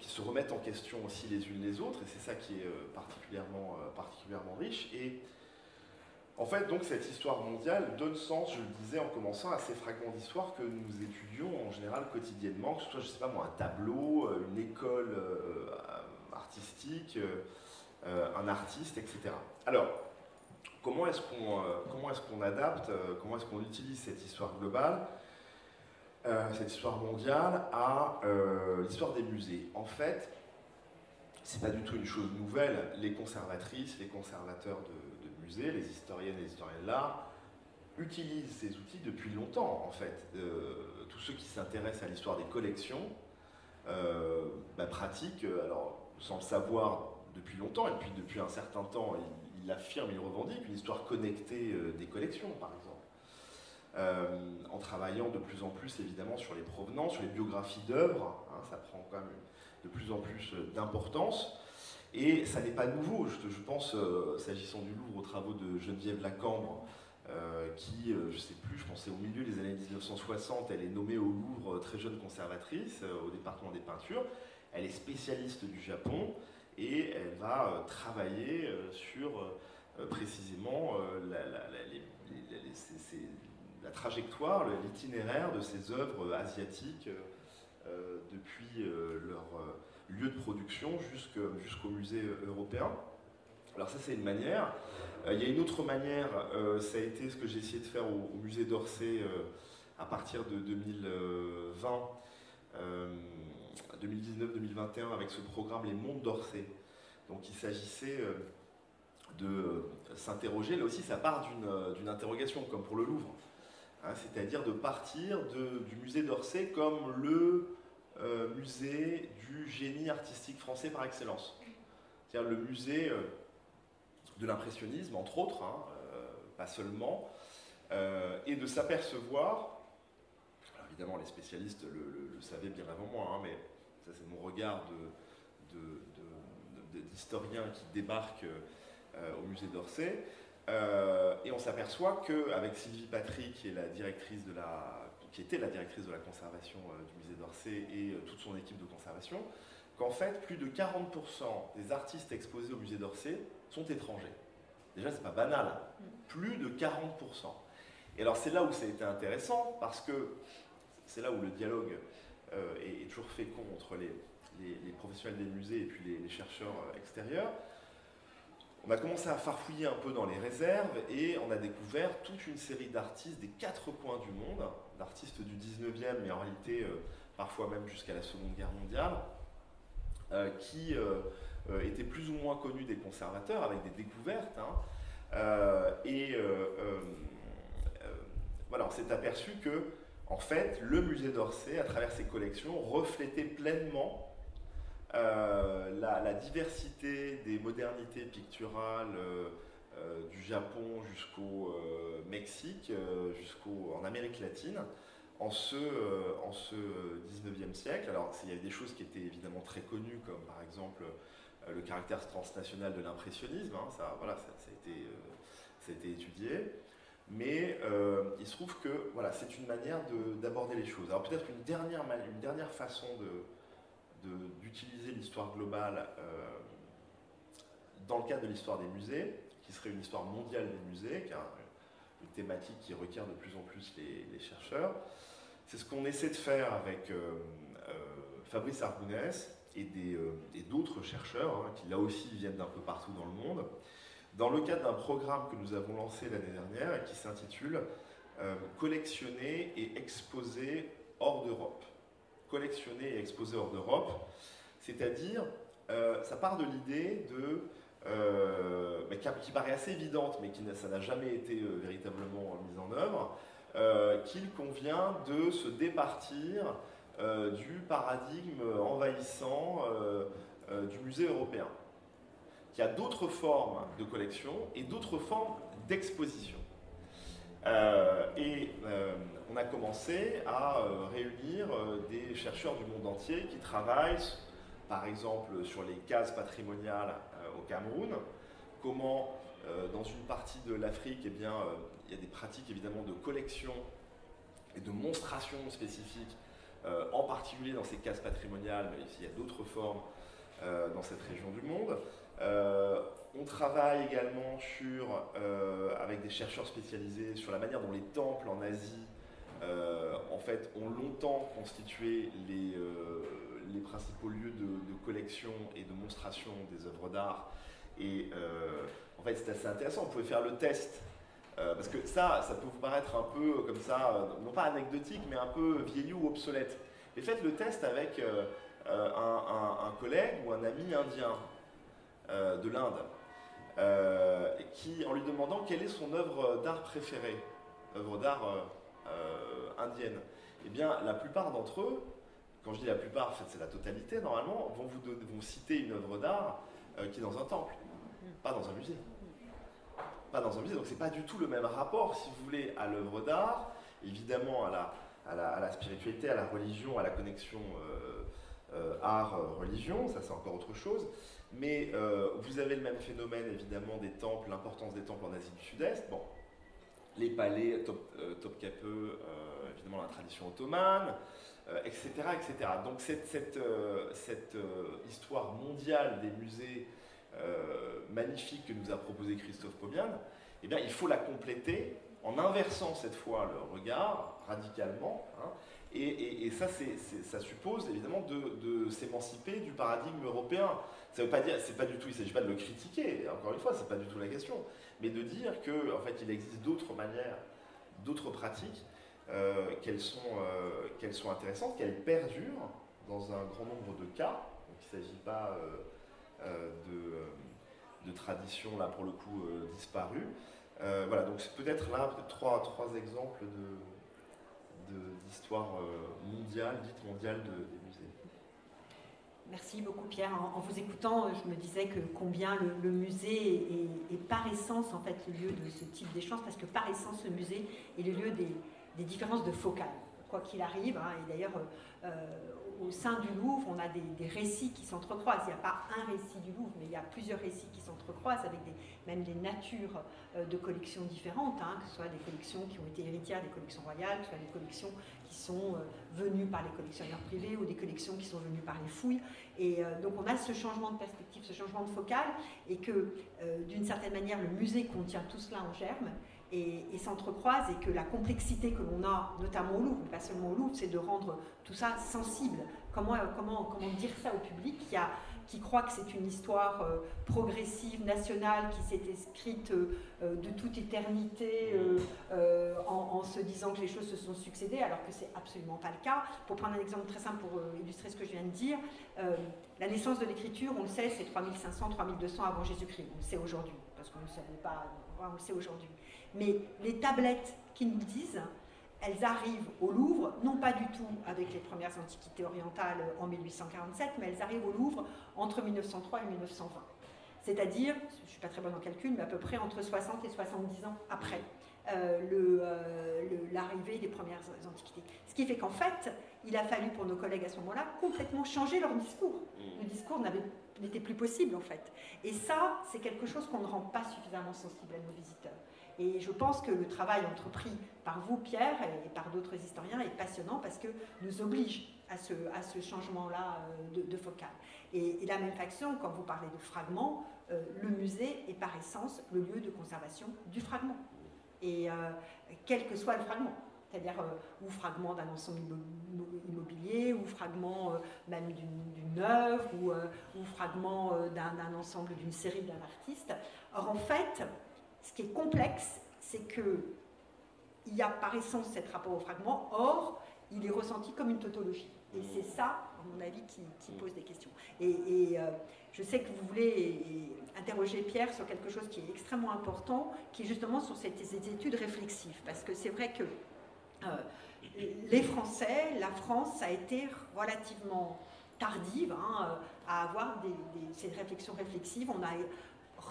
se remettent en question aussi les unes les autres, et c'est ça qui est particulièrement, particulièrement riche. Et en fait, donc, cette histoire mondiale donne sens, je le disais en commençant, à ces fragments d'histoire que nous étudions en général quotidiennement, que ce soit, je sais pas moi, un tableau, une école artistique, euh, euh, un artiste, etc. Alors, comment est-ce qu'on euh, est qu'on adapte, comment est-ce qu'on utilise cette histoire globale cette histoire mondiale à l'histoire des musées. En fait, c'est pas du tout une chose nouvelle. Les conservatrices, les conservateurs de, musées, les historiennes et les historiens de l'art utilisent ces outils depuis longtemps, en fait. tous ceux qui s'intéressent à l'histoire des collections bah, pratiquent. Alors, sans le savoir depuis longtemps, et puis depuis un certain temps, il, affirme, il revendique une histoire connectée euh, des collections, par exemple. Euh, en travaillant de plus en plus évidemment sur les provenances, sur les biographies d'œuvres, hein, ça prend quand même de plus en plus euh, d'importance. Et ça n'est pas nouveau, je, pense, s'agissant du Louvre, aux travaux de Geneviève Lacambre, qui, je ne sais plus, je pensais au milieu des années 1960, elle est nommée au Louvre très jeune conservatrice au département des peintures. Elle est spécialiste du Japon et elle va euh, travailler euh, sur euh, précisément la, trajectoire, l'itinéraire de ces œuvres asiatiques depuis leur lieu de production jusqu'au musée européen. Alors ça c'est une manière. il y a une autre manière, ça a été ce que j'ai essayé de faire au, au musée d'Orsay à partir de 2020. 2019-2021 avec ce programme Les Mondes d'Orsay. Donc il s'agissait euh, de euh, s'interroger, là aussi ça part euh, d'une interrogation, comme pour le Louvre, hein, c'est-à-dire de partir du musée d'Orsay comme le musée du génie artistique français par excellence. C'est-à-dire le musée de l'impressionnisme, entre autres, hein, pas seulement, et de s'apercevoir, évidemment les spécialistes le, savaient bien avant moi, hein, mais ça c'est mon regard d'historien qui débarque euh, au musée d'Orsay. Euh, et on s'aperçoit qu'avec Sylvie Patrick, qui, est la directrice de la, qui était la directrice de la conservation euh, du musée d'Orsay et toute son équipe de conservation, qu'en fait plus de 40% des artistes exposés au musée d'Orsay sont étrangers. Déjà, c'est pas banal, plus de 40%. Et alors c'est là où ça a été intéressant, parce que c'est là où le dialogue euh, est, toujours fécond entre les, les, professionnels des musées et puis les, chercheurs euh, extérieurs. On a commencé à farfouiller un peu dans les réserves et on a découvert toute une série d'artistes des quatre coins du monde, d'artistes du 19e, mais en réalité euh, parfois même jusqu'à la Seconde Guerre mondiale, qui étaient plus ou moins connus des conservateurs avec des découvertes. Hein. et voilà, on s'est aperçu que en fait, le musée d'Orsay, à travers ses collections, reflétait pleinement euh, la, diversité des modernités picturales, euh, du Japon jusqu'au Mexique, jusqu'en Amérique latine, en ce, en ce 19e siècle. Alors, il y avait des choses qui étaient évidemment très connues, comme par exemple le caractère transnational de l'impressionnisme. Hein, ça, voilà, ça, a été, ça a été étudié. Mais il se trouve que voilà, c'est une manière d'aborder les choses. Alors peut-être une dernière, une dernière façon d'utiliser l'histoire globale dans le cadre de l'histoire des musées, qui serait une histoire mondiale des musées, qui est une thématique qui requiert de plus en plus les, chercheurs. C'est ce qu'on essaie de faire avec euh, euh, Fabrice Arbounès euh, et d'autres chercheurs, hein, qui là aussi viennent d'un peu partout dans le monde, dans le cadre d'un programme que nous avons lancé l'année dernière et qui s'intitule Collectionner et exposer hors d'Europe. Collectionner et exposer hors d'Europe, c'est-à-dire, ça part de l'idée de euh, qui, paraît assez évidente, mais qui ça n'a jamais été euh, véritablement mise en œuvre, euh, qu'il convient de se départir du paradigme envahissant du musée européen, qui a d'autres formes de collection et d'autres formes d'exposition. et on a commencé à réunir des chercheurs du monde entier qui travaillent, par exemple, sur les cases patrimoniales au Cameroun, comment euh, dans une partie de l'Afrique, eh bien, euh, il y a des pratiques évidemment de collection et de monstration spécifiques, euh, en particulier dans ces cases patrimoniales, mais il y a d'autres formes dans cette région du monde. on travaille également sur, avec des chercheurs spécialisés sur la manière dont les temples en Asie en fait, ont longtemps constitué les, les principaux lieux de, collection et de monstration des œuvres d'art. Et euh, en fait, c'est assez intéressant. Vous pouvez faire le test. Euh, parce que ça, ça peut vous paraître un peu comme ça, euh, non pas anecdotique, mais un peu vieillot ou obsolète. Et faites le test avec un, collègue ou un ami indien de l'Inde, qui, en lui demandant quelle est son œuvre d'art préférée, œuvre d'art indienne, eh bien, la plupart d'entre eux quand je dis la plupart, en fait, c'est la totalité normalement, vont vous vont citer une œuvre d'art euh, qui est dans un temple, pas dans un musée. Pas dans un musée, donc c'est pas du tout le même rapport, si vous voulez, à l'œuvre d'art, évidemment à la, à, la, spiritualité, à la religion, à la connexion euh, euh, art-religion, ça c'est encore autre chose. Mais vous avez le même phénomène évidemment des temples, l'importance des temples en Asie du Sud-Est. Bon, les palais, Top, Topkapi, évidemment la tradition ottomane, etc., euh, etc. Donc cette, euh, euh, histoire mondiale des musées magnifiques que nous a proposé Christophe Paubian, eh bien, il faut la compléter en inversant cette fois le regard radicalement. Hein. et, ça, ça suppose évidemment de, de s'émanciper du paradigme européen. Ça veut pas dire, c'est pas du tout, il ne s'agit pas de le critiquer. Encore une fois, c'est pas du tout la question, mais de dire que en fait, il existe d'autres manières, d'autres pratiques euh, qu'elles sont, euh, sont intéressantes, qu'elles perdurent dans un grand nombre de cas. Donc il ne s'agit pas euh, de, de traditions, là pour le coup, disparues. voilà, donc c'est peut-être là trois, trois exemples de, d'histoire mondiale, dite mondiale musées. Merci beaucoup Pierre. En, vous écoutant, je me disais que combien le, musée est, par essence en le lieu de ce type d'échange, parce que par essence le musée est le lieu des, différences de focale, quoi qu'il arrive. Hein. et d'ailleurs, euh, au sein du Louvre, on a des, récits qui s'entrecroisent. Il n'y a pas un récit du Louvre, mais il y a plusieurs récits qui s'entrecroisent avec des, même des natures euh, de collections différentes, hein, que ce soit des collections qui ont été héritières des collections royales, que ce soit des collections qui sont euh, venues par les collectionneurs privés ou des collections qui sont venues par les fouilles. Et donc on a ce changement de perspective, ce changement de focale, et que d'une certaine manière, le musée contient tout cela en germe et, s'entrecroisent et que la complexité que l'on a, notamment au Louvre, mais pas seulement au Louvre, c'est de rendre tout ça sensible. Comment, comment, comment dire ça au public qui croit que c'est une histoire euh, progressive, nationale, qui s'est écrite euh, de toute éternité euh, en, se disant que les choses se sont succédées, alors que c'est absolument pas le cas. Pour prendre un exemple très simple pour illustrer ce que je viens de dire, la naissance de l'écriture, on le sait, c'est 3500, 3200 avant Jésus-Christ. On le sait aujourd'hui, parce qu'on ne le savait pas, on le sait aujourd'hui. Mais les tablettes qui nous disent, elles arrivent au Louvre, non pas du tout avec les premières antiquités orientales en 1847, mais elles arrivent au Louvre entre 1903 et 1920. c'est-à-dire, je ne suis pas très bonne en calcul, mais à peu près entre 60 et 70 ans après euh, l'arrivée des premières antiquités. Ce qui fait qu'en fait, il a fallu pour nos collègues à ce moment-là complètement changer leur discours. Mmh. Le discours n'était plus possible en fait. Et ça, c'est quelque chose qu'on ne rend pas suffisamment sensible à nos visiteurs. Et je pense que le travail entrepris par vous, Pierre, et par d'autres historiens est passionnant parce que nous oblige à ce, changement-là euh, de, de, focal. Et, et, la même façon, quand vous parlez de fragments, euh, le musée est par essence le lieu de conservation du fragment. Et euh, quel que soit le fragment, c'est-à-dire ou fragment d'un ensemble immobilier, ou fragment même d'une œuvre, ou, ou fragment d'un ensemble d'une série d'un artiste. Or, en fait, ce qui est complexe, c'est que il y a par essence cet rapport au fragment, or, il est ressenti comme une tautologie. Et c'est ça, à mon avis, qui, pose des questions. Et, euh, je sais que vous voulez interroger Pierre sur quelque chose qui est extrêmement important, qui est justement sur ces, études réflexives. Parce que c'est vrai que euh, les Français, la France a été relativement tardive hein, à avoir ces réflexions réflexives. On a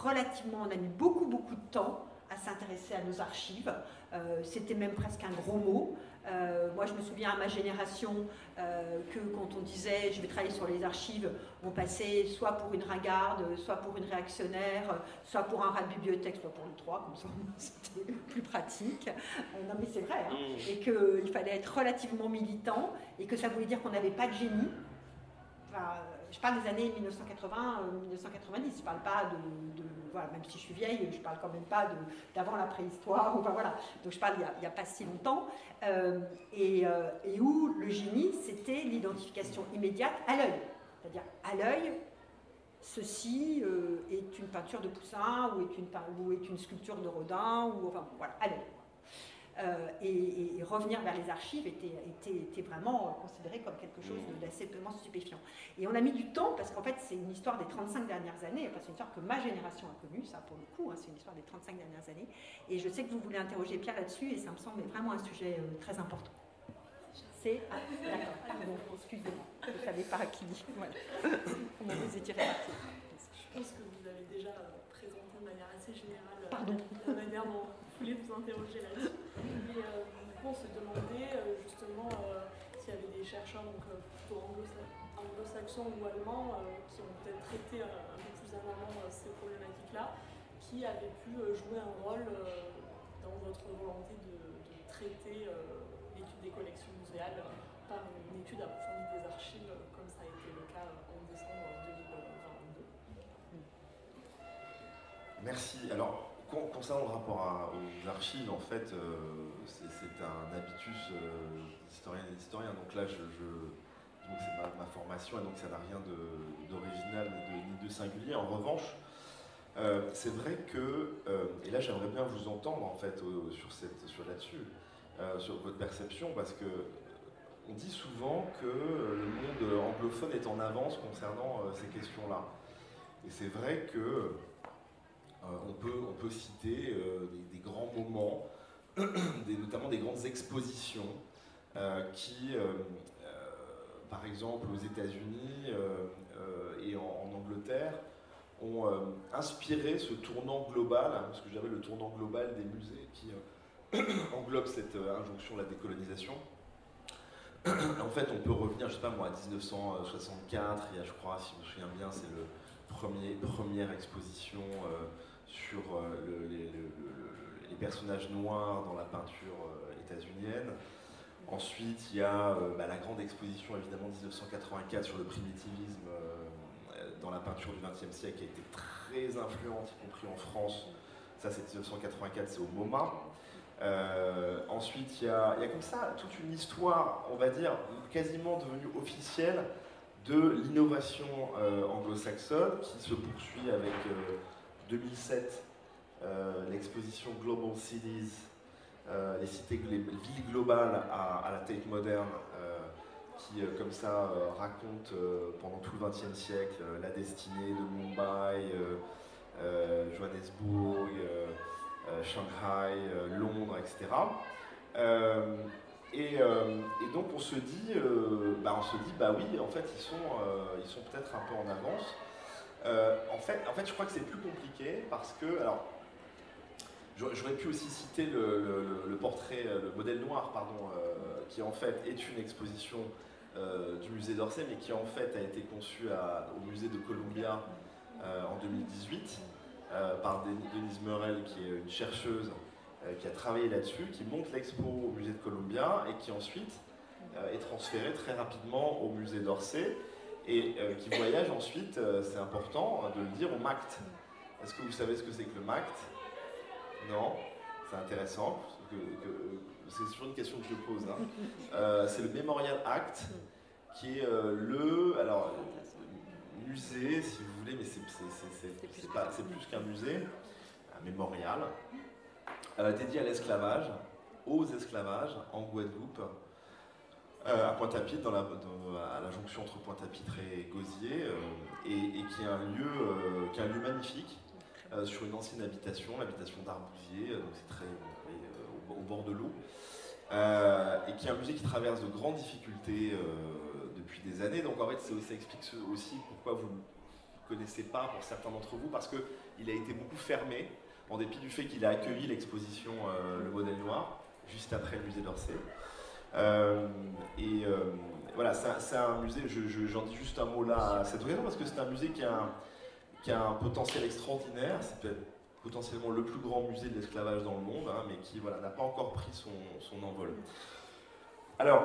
relativement, on a mis beaucoup, beaucoup de temps à s'intéresser à nos archives. Euh, c'était même presque un gros mot. Euh, moi, je me souviens à ma génération euh, que quand on disait je vais travailler sur les archives, on passait soit pour une ringarde, soit pour une réactionnaire, soit pour un rat de bibliothèque, soit pour les trois, comme ça [LAUGHS] c'était plus pratique. non, mais c'est vrai. Hein. Mmh. Et qu'il fallait être relativement militant et que ça voulait dire qu'on n'avait pas de génie. Enfin, je parle des années 1980-1990, je ne parle pas de, Voilà, même si je suis vieille, je parle quand même pas d'avant la préhistoire, [LAUGHS] enfin voilà. Donc je parle il n'y a, pas si longtemps. Euh, euh, et, où le génie, c'était l'identification immédiate à l'œil. C'est-à-dire à l'œil, ceci euh, est une peinture de Poussin ou est une, ou est une sculpture de Rodin, ou enfin voilà, à l'œil. Euh, et, revenir vers les archives était, était, vraiment considéré comme quelque chose d'assez stupéfiant. Et on a mis du temps, parce qu'en fait, c'est une histoire des 35 dernières années, c'est une histoire que ma génération a connue, ça pour le coup, hein, c'est une histoire des 35 dernières années. Et je sais que vous voulez interroger Pierre là-dessus, et ça me semble vraiment un sujet euh, très important. C'est. Ah, d'accord, pardon, excusez-moi, je ne savais pas à qui. Voilà. Comment vous étiez répartis Je pense que vous avez déjà présenté de manière assez générale Pardon. la manière dont voulais vous interroger là-dessus. Et euh, du coup, on se demandait euh, justement euh, s'il y avait des chercheurs donc, plutôt anglo-saxons ou allemands qui ont peut-être traité un, peu plus en ces problématiques-là, qui avaient pu jouer un rôle dans votre volonté de, traiter l'étude des collections muséales par une étude approfondie des archives, comme ça a été le cas en décembre 2022. Merci. Alors, concernant le rapport aux archives, en fait, euh, c'est un habitus euh, d'historien et d'historien. Donc là, je, c'est ma, formation et donc ça n'a rien d'original ni, de, singulier. En revanche, euh, c'est vrai que, et là j'aimerais bien vous entendre en fait sur, sur là-dessus, sur votre perception, parce que on dit souvent que le monde anglophone est en avance concernant ces questions-là. Et c'est vrai que on, peut, on peut citer euh, des, grands moments, [CLEARS THROAT] notamment des grandes expositions euh, qui, par exemple aux États-Unis et en, Angleterre, ont inspiré ce tournant global, hein, ce que j'appelle le tournant global des musées, qui [CLEARS THROAT] englobe cette injonction à la décolonisation. en fait, on peut revenir, je sais pas moi, à 1964, il je crois, si je me souviens bien, c'est le premier, première exposition sur euh, les, personnages noirs dans la peinture euh, états-unienne. Ensuite, il y a euh, bah, la grande exposition, évidemment, 1984 sur le primitivisme dans la peinture du XXe siècle, qui a été très influente, y compris en France. Ça, c'est 1984, c'est au MoMA. ensuite, il y, y, a, comme ça toute une histoire, on va dire, quasiment devenue officielle de l'innovation anglo-saxonne qui se poursuit avec 2007, euh, l'exposition Global Cities, euh, les cités, les villes globales à, la Tate moderne, euh, qui comme ça raconte pendant tout le XXe siècle la destinée de Mumbai, Johannesburg, Shanghai, Londres, etc. Et, donc on se dit, bah on se dit, bah oui, en fait ils sont, ils sont peut-être un peu en avance. En, fait, en fait, je crois que c'est plus compliqué parce que, alors, j'aurais pu aussi citer le, portrait, le modèle noir, pardon, qui en fait est une exposition du musée d'Orsay, mais qui en fait a été conçu au musée de Columbia en 2018 par Denise Morel, qui est une chercheuse qui a travaillé là-dessus, qui monte l'expo au musée de Columbia et qui ensuite est transférée très rapidement au musée d'Orsay et euh, qui voyage ensuite, euh, c'est important de le dire, au MACT. Est-ce que vous savez ce que c'est que le MACT? Non? C'est intéressant, c'est toujours une question que je pose. Hein. Euh, c'est le Memorial Act, qui est le alors, musée, si vous voulez, mais c'est plus qu'un musée, un mémorial, dédié à l'esclavage, aux esclavages en Guadeloupe, euh, à Pointe-à-Pitre, à la jonction entre Pointe-à-Pitre et Gosier, euh, et, qui est un lieu, euh, qui est un lieu magnifique sur une ancienne habitation, l'habitation d'Arbousier, donc c'est très au, bord de l'eau, et qui est un musée qui traverse de grandes difficultés depuis des années. Donc en fait, ça explique aussi pourquoi vous ne connaissez pas pour certains d'entre vous, parce qu'il a été beaucoup fermé, en dépit du fait qu'il a accueilli l'exposition Le Modèle Noir, juste après le musée d'Orsay. Euh, et euh, voilà, c'est un, musée, j'en dis juste un mot là à cette occasion parce que c'est un musée qui a un, potentiel extraordinaire. C'est peut-être potentiellement le plus grand musée de l'esclavage dans le monde, hein, mais qui voilà, n'a pas encore pris son, envol. Alors,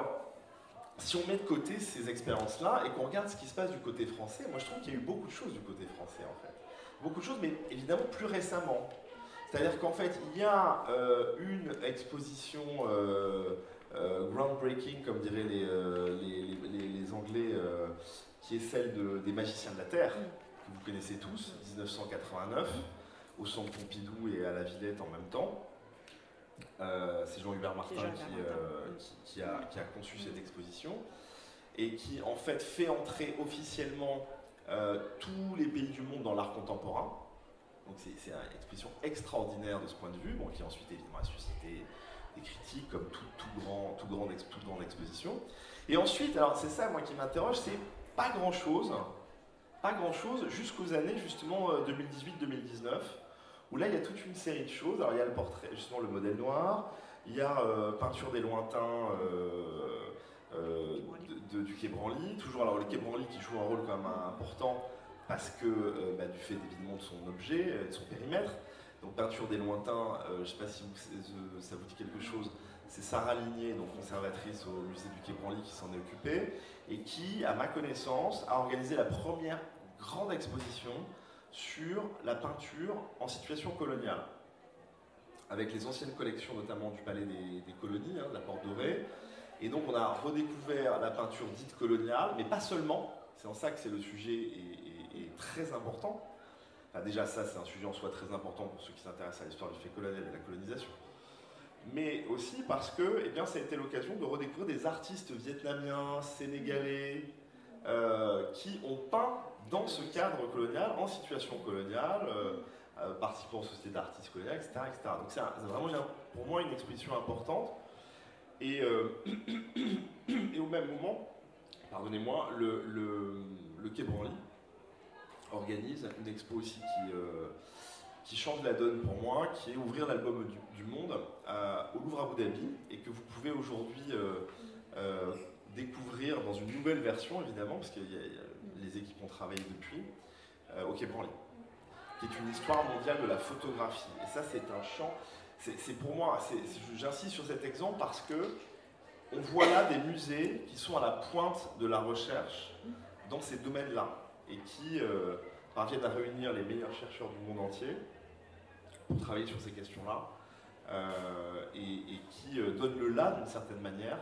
si on met de côté ces expériences-là et qu'on regarde ce qui se passe du côté français, moi je trouve qu'il y a eu beaucoup de choses du côté français en fait. Beaucoup de choses, mais évidemment plus récemment. C'est-à-dire qu'en fait, il y a euh, une exposition groundbreaking, comme diraient les, euh, les, Anglais, euh, qui est celle des magiciens de la Terre, que vous connaissez tous, 1989, au Centre Pompidou et à la Villette en même temps. c'est Jean-Hubert Martin, qui, a, conçu cette exposition et qui en fait fait entrer officiellement tous les pays du monde dans l'art contemporain. Donc c'est une exposition extraordinaire de ce point de vue, bon, qui ensuite évidemment a suscité critiques, comme toute grande exposition. Et ensuite, alors c'est ça moi qui m'interroge, c'est pas grand chose, pas grand chose jusqu'aux années justement 2018-2019, euh, où là il y a toute une série de choses. Alors il y a le portrait, justement le modèle noir, il y a euh, peinture des lointains euh, de, du Quai toujours alors le Quai qui joue un rôle quand même important parce que bah, du fait évidemment de son objet, de son périmètre, donc peinture des lointains, euh, je ne sais pas si ça vous dit quelque chose, c'est Sarah Ligné, donc conservatrice au musée du Quai Branly, qui s'en est occupée, et qui, à ma connaissance, a organisé la première grande exposition sur la peinture en situation coloniale, avec les anciennes collections notamment du Palais des, Colonies, hein, de la Porte Dorée. Et donc on a redécouvert la peinture dite coloniale, mais pas seulement, c'est en ça que c'est le sujet est très important, déjà, ça, c'est un sujet en soi très important pour ceux qui s'intéressent à l'histoire du fait colonial et de la colonisation. Mais aussi parce que eh bien, ça a été l'occasion de redécouvrir des artistes vietnamiens, sénégalais, euh, qui ont peint dans ce cadre colonial, en situation coloniale, euh, euh, participant aux sociétés d'artistes coloniales, etc., Donc c'est vraiment pour moi une exposition importante. Et, [COUGHS] et au même moment, pardonnez-moi, le, le, le Quai Branly, organise une expo aussi qui, euh, qui change la donne pour moi, qui est ouvrir l'album du, monde au Louvre Abu Dhabi et que vous pouvez aujourd'hui euh, euh, découvrir dans une nouvelle version évidemment, parce que les équipes ont travaillé depuis, au Quai Branly, qui est une histoire mondiale de la photographie. Et ça c'est un champ, c'est pour moi, j'insiste sur cet exemple parce que on voit là des musées qui sont à la pointe de la recherche dans ces domaines-là et qui euh, parviennent à réunir les meilleurs chercheurs du monde entier pour travailler sur ces questions-là euh, et, qui euh, donnent le là d'une certaine manière.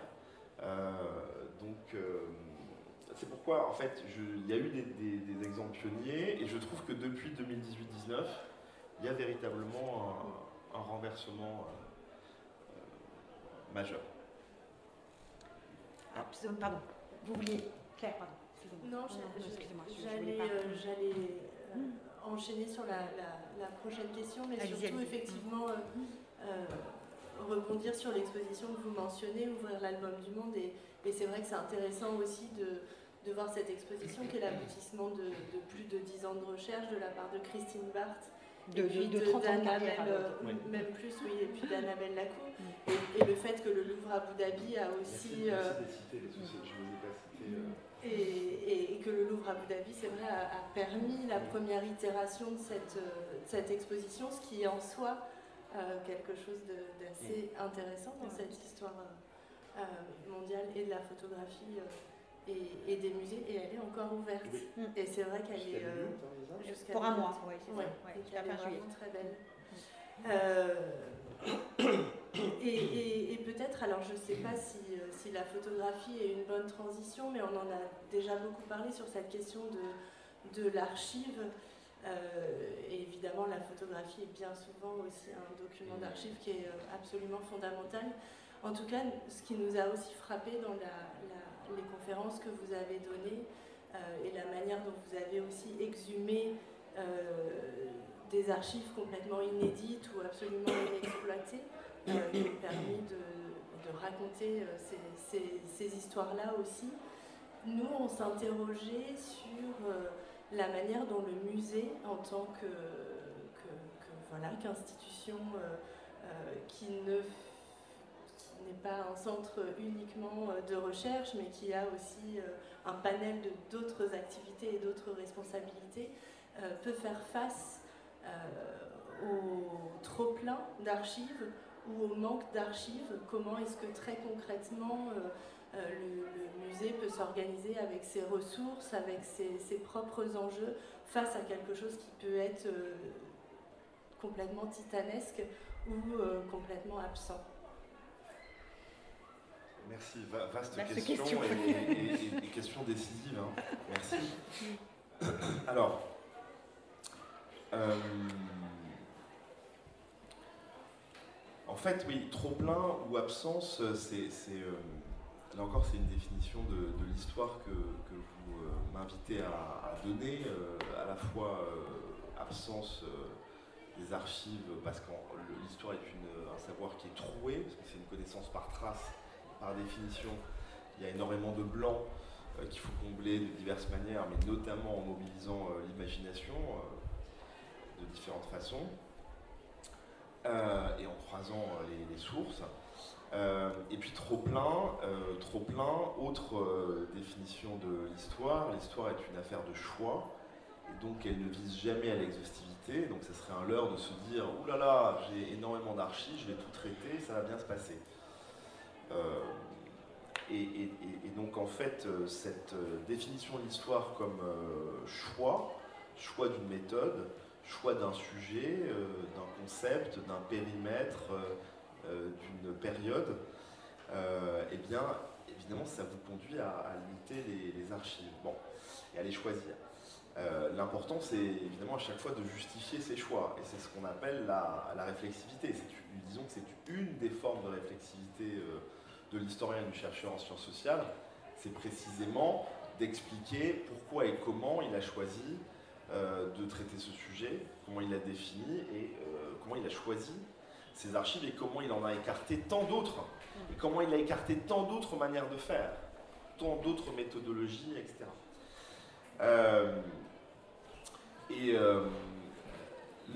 donc c'est pourquoi en fait il y a eu des, exemples pionniers et je trouve que depuis 2018-19 il y a véritablement un, renversement majeur. Ah, pardon, vous vouliez, Claire, pardon. Non, j'allais euh, euh, enchaîner sur la, prochaine question, mais surtout effectivement euh, rebondir sur l'exposition que vous mentionnez, ouvrir l'album du monde. Et, c'est vrai que c'est intéressant aussi de, de voir cette exposition qui est l'aboutissement de, plus de 10 ans de recherche de la part de Christine Barthes. De, et puis de, d'Annabelle, euh, même plus, oui, et puis d'Annabelle Lacou. Mm. Et, le fait que le Louvre Abu Dhabi a aussi. Euh, et, que le Louvre Abu Dhabi, c'est vrai, a, permis la première itération de cette, cette exposition, ce qui est en soi euh, quelque chose d'assez intéressant dans cette histoire mondiale et de la photographie et, des musées, et elle est encore ouverte. Et c'est vrai qu'elle est. Euh, pour un mois, oui, ouais, ouais, est vraiment très belle. Euh, et, peut-être, alors je ne sais pas si, euh, si, la photographie est une bonne transition, mais on en a déjà beaucoup parlé sur cette question de, l'archive. et évidemment, la photographie est bien souvent aussi un document d'archive qui est absolument fondamental. En tout cas, ce qui nous a aussi frappé dans les conférences que vous avez données euh, et la manière dont vous avez aussi exhumé euh, des archives complètement inédites ou absolument inexploitées, euh, qui ont permis de, raconter ces, histoires-là aussi. Nous, on s'interrogeait sur la manière dont le musée, en tant que, voilà, qu'institution qui ne n'est pas un centre uniquement euh, de recherche, mais qui a aussi euh, un panel de d'autres activités et d'autres responsabilités, euh, peut faire face au trop-plein d'archives ou au manque d'archives. Comment est-ce que très concrètement le, musée peut s'organiser avec ses ressources, avec ses, ses, propres enjeux, face à quelque chose qui peut être complètement titanesque ou complètement absent? Merci. vaste, question, Et, question décisive. Hein. Merci. [LAUGHS] Alors, euh, en fait, oui, trop plein ou absence, c'est, euh, là encore, c'est une définition de, l'histoire que, vous euh, m'invitez à, donner, à la fois absence des archives, parce que l'histoire est un savoir qui est troué, parce que c'est une connaissance par trace par définition, il y a énormément de blancs euh, qu'il faut combler de diverses manières, mais notamment en mobilisant euh, l'imagination euh, de différentes façons et en croisant les, sources. et puis trop plein, trop plein, autre définition de l'histoire, l'histoire est une affaire de choix, et donc elle ne vise jamais à l'exhaustivité, donc ce serait un leurre de se dire « Ouh là là, j'ai énormément d'archives, je vais tout traiter, ça va bien se passer ». Euh, et, donc en fait, euh, cette euh, définition de l'histoire comme choix, choix d'une méthode, choix d'un sujet, d'un concept, d'un périmètre, d'une période, eh bien, évidemment, ça vous conduit à, limiter les, archives bon, et à les choisir. L'important, c'est évidemment à chaque fois de justifier ses choix, et c'est ce qu'on appelle la, la réflexivité. Disons que c'est une des formes de réflexivité de l'historien et du chercheur en sciences sociales, c'est précisément d'expliquer pourquoi et comment il a choisi euh, de traiter ce sujet, comment il l'a défini et euh, comment il a choisi ces archives et comment il en a écarté tant d'autres, et comment il a écarté tant d'autres manières de faire, tant d'autres méthodologies, etc. Euh, et,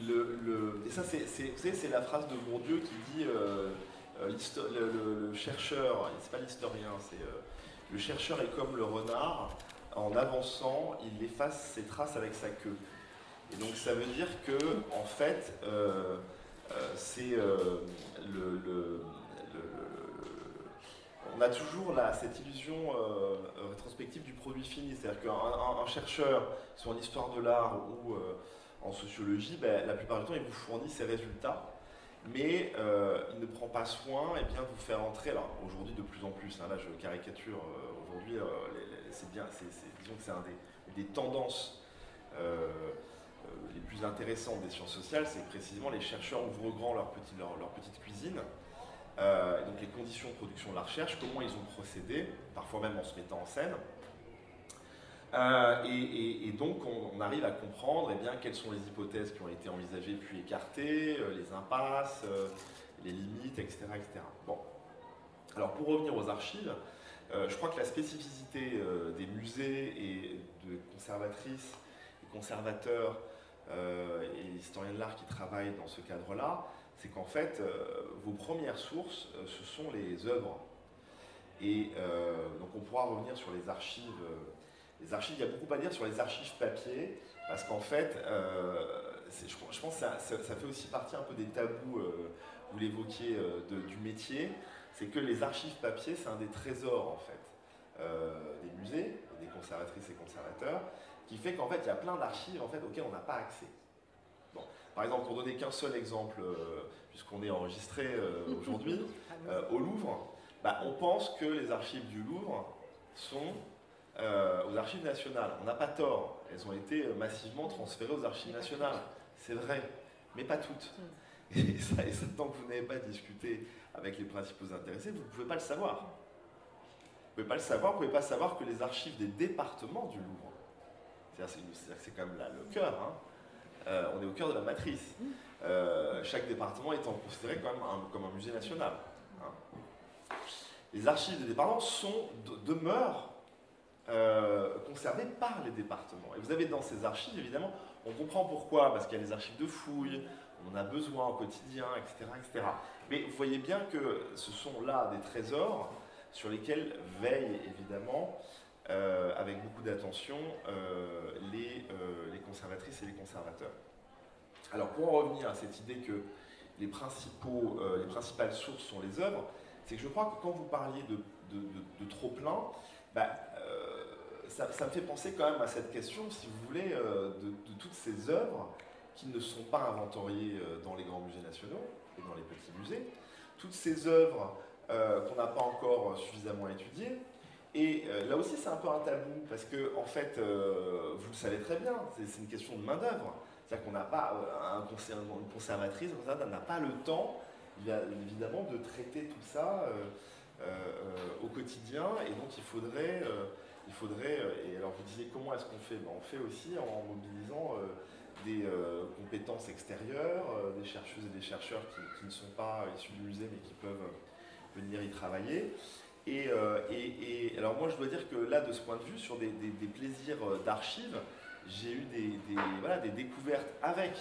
le, et ça, c'est la phrase de Bourdieu qui dit euh, le, chercheur, c'est pas l'historien, c'est le chercheur est comme le renard, en avançant, il efface ses traces avec sa queue. Et donc ça veut dire que, en fait, euh, c'est le, on a toujours là, cette illusion rétrospective du produit fini. C'est-à-dire qu'un chercheur, soit en histoire de l'art ou en sociologie, ben, la plupart du temps, il vous fournit ses résultats mais euh, il ne prend pas soin eh bien, vous faire entrer, alors aujourd'hui de plus en plus, hein, là je caricature, euh, aujourd'hui euh, c'est bien, disons que c'est un des, tendances les plus intéressantes des sciences sociales, c'est précisément les chercheurs ouvrent grand leur, leur, petite cuisine, donc les conditions de production de la recherche, comment ils ont procédé, parfois même en se mettant en scène, euh, et, donc, on, arrive à comprendre eh bien, quelles sont les hypothèses qui ont été envisagées puis écartées, euh, les impasses, euh, les limites, etc., etc. Bon. Alors, pour revenir aux archives, je crois que la spécificité des musées et de conservatrices et conservateurs et historiens de l'art qui travaillent dans ce cadre-là, c'est qu'en fait, vos premières sources, ce sont les œuvres. Et donc on pourra revenir sur les archives les archives, il y a beaucoup à dire sur les archives papier, parce qu'en fait, euh, je, pense que ça, fait aussi partie un peu des tabous, euh, vous l'évoquiez, euh, du métier, c'est que les archives papier, c'est un des trésors, en fait, des musées, des conservatrices et conservateurs, qui fait qu'en fait, il y a plein d'archives en fait, auxquelles on n'a pas accès. Bon. Par exemple, pour donner qu'un seul exemple, puisqu'on est enregistré aujourd'hui, [LAUGHS] au Louvre, bah, on pense que les archives du Louvre sont euh, aux archives nationales. On n'a pas tort, elles ont été massivement transférées aux archives nationales. C'est vrai, mais pas toutes. Mm. Et ça, et ça, tant que vous n'avez pas discuté avec les principaux intéressés, vous ne pouvez pas le savoir. Vous ne pouvez pas le savoir, vous ne pouvez pas savoir que les archives des départements du Louvre, c'est-à-dire que c'est quand même là le cœur, hein. euh, on est au cœur de la matrice. Euh, chaque département étant considéré quand même comme un musée national. Hein. Les archives des départements sont, demeurent euh, conservées par les départements. Et vous avez dans ces archives, évidemment, on comprend pourquoi, parce qu'il y a les archives de fouilles, on a besoin au quotidien, etc., etc. Mais vous voyez bien que ce sont là des trésors sur lesquels veillent évidemment, euh, avec beaucoup d'attention, euh, les, les, conservatrices et les conservateurs. Alors pour en revenir à cette idée que les, principales sources sont les œuvres, c'est que je crois que quand vous parliez de, trop plein, bah, ça, me fait penser quand même à cette question, si vous voulez, euh, de, toutes ces œuvres qui ne sont pas inventoriées euh, dans les grands musées nationaux et dans les petits musées, toutes ces œuvres euh, qu'on n'a pas encore suffisamment étudiées. Et là aussi, c'est un peu un tabou, parce que, en fait, vous le savez très bien, c'est une question de main-d'œuvre. C'est-à-dire qu'on n'a pas, un une conservatrice n'a pas le temps, évidemment, de traiter tout ça au quotidien, et donc il faudrait il faudrait, euh, et alors vous disiez comment est-ce qu'on fait? Ben, On fait aussi en mobilisant euh, des euh, compétences extérieures, des chercheuses et des chercheurs qui, ne sont pas issus du musée mais qui peuvent venir y travailler. Et, alors moi je dois dire que là de ce point de vue, sur des, plaisirs d'archives, j'ai eu des, voilà, des découvertes avec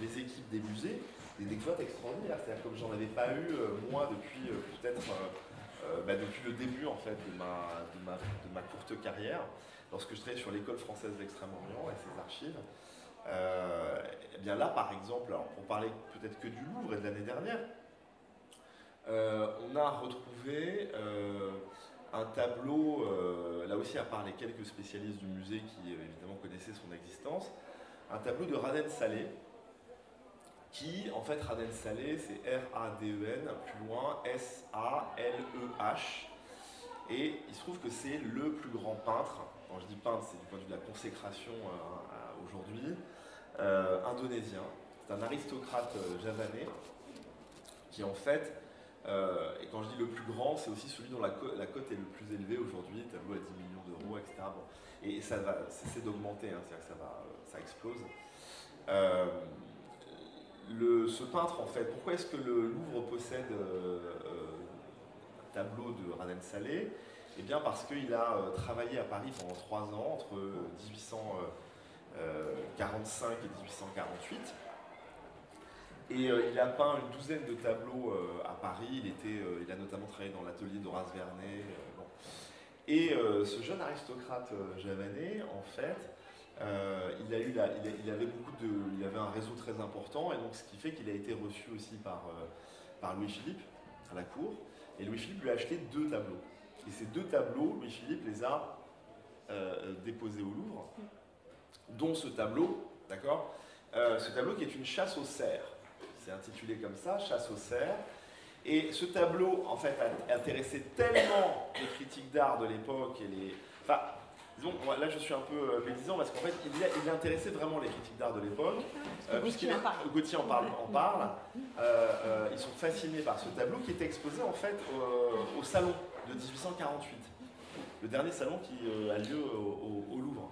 les équipes des musées, des découvertes extraordinaires, c'est-à-dire comme j'en avais pas eu moi depuis peut-être euh, bah, depuis le début en fait de ma, de ma, courte carrière, lorsque je travaillais sur l'école française d'Extrême-Orient et ses archives. Euh, eh bien là, par exemple, pour parler peut-être que du Louvre et de l'année dernière, euh, on a retrouvé un tableau, là aussi à part les quelques spécialistes du musée qui évidemment connaissaient son existence, un tableau de Raden Salé, qui, en fait, Raden Salé, c'est R-A-D-E-N, plus loin, S-A-L-E-H. Et il se trouve que c'est le plus grand peintre, quand je dis peintre, c'est du point de vue de la consécration euh, aujourd'hui, euh, indonésien. C'est un aristocrate euh, javanais qui, en fait, et quand je dis le plus grand, c'est aussi celui dont la, cote est le plus élevée aujourd'hui, tableau à 10 millions d'euros, etc. Et ça va cesser d'augmenter, hein, c'est-à-dire que ça, va, ça explose ce peintre, en fait, pourquoi est-ce que le Louvre possède euh, euh, un tableau de Raden Salé Eh bien parce qu'il a euh, travaillé à Paris pendant trois ans, entre 1845 et 1848. Et il a peint une douzaine de tableaux à Paris. Il, était, il a notamment travaillé dans l'atelier d'Horace Vernet. Et ce jeune aristocrate javanais, en fait, euh, il, a eu il, avait beaucoup de, il avait un réseau très important, et donc ce qui fait qu'il a été reçu aussi par, euh, par Louis-Philippe à la cour. Et Louis-Philippe lui a acheté deux tableaux. Et ces deux tableaux, Louis-Philippe les a euh, déposés au Louvre, dont ce tableau, d'accord Ce tableau qui est une chasse aux cerfs. C'est intitulé comme ça, chasse aux cerfs. Et ce tableau, en fait, a intéressé tellement les critiques d'art de l'époque et les. Enfin, Disons, là je suis un peu euh, médisant parce qu'en fait il, a, il intéressait vraiment les critiques d'art de l'époque. Euh, Gauthier en parle. Gauthier en parle. En parle. Euh, ils sont fascinés par ce tableau qui était exposé en fait au, salon de 1848. Le dernier salon qui a lieu au, Louvre.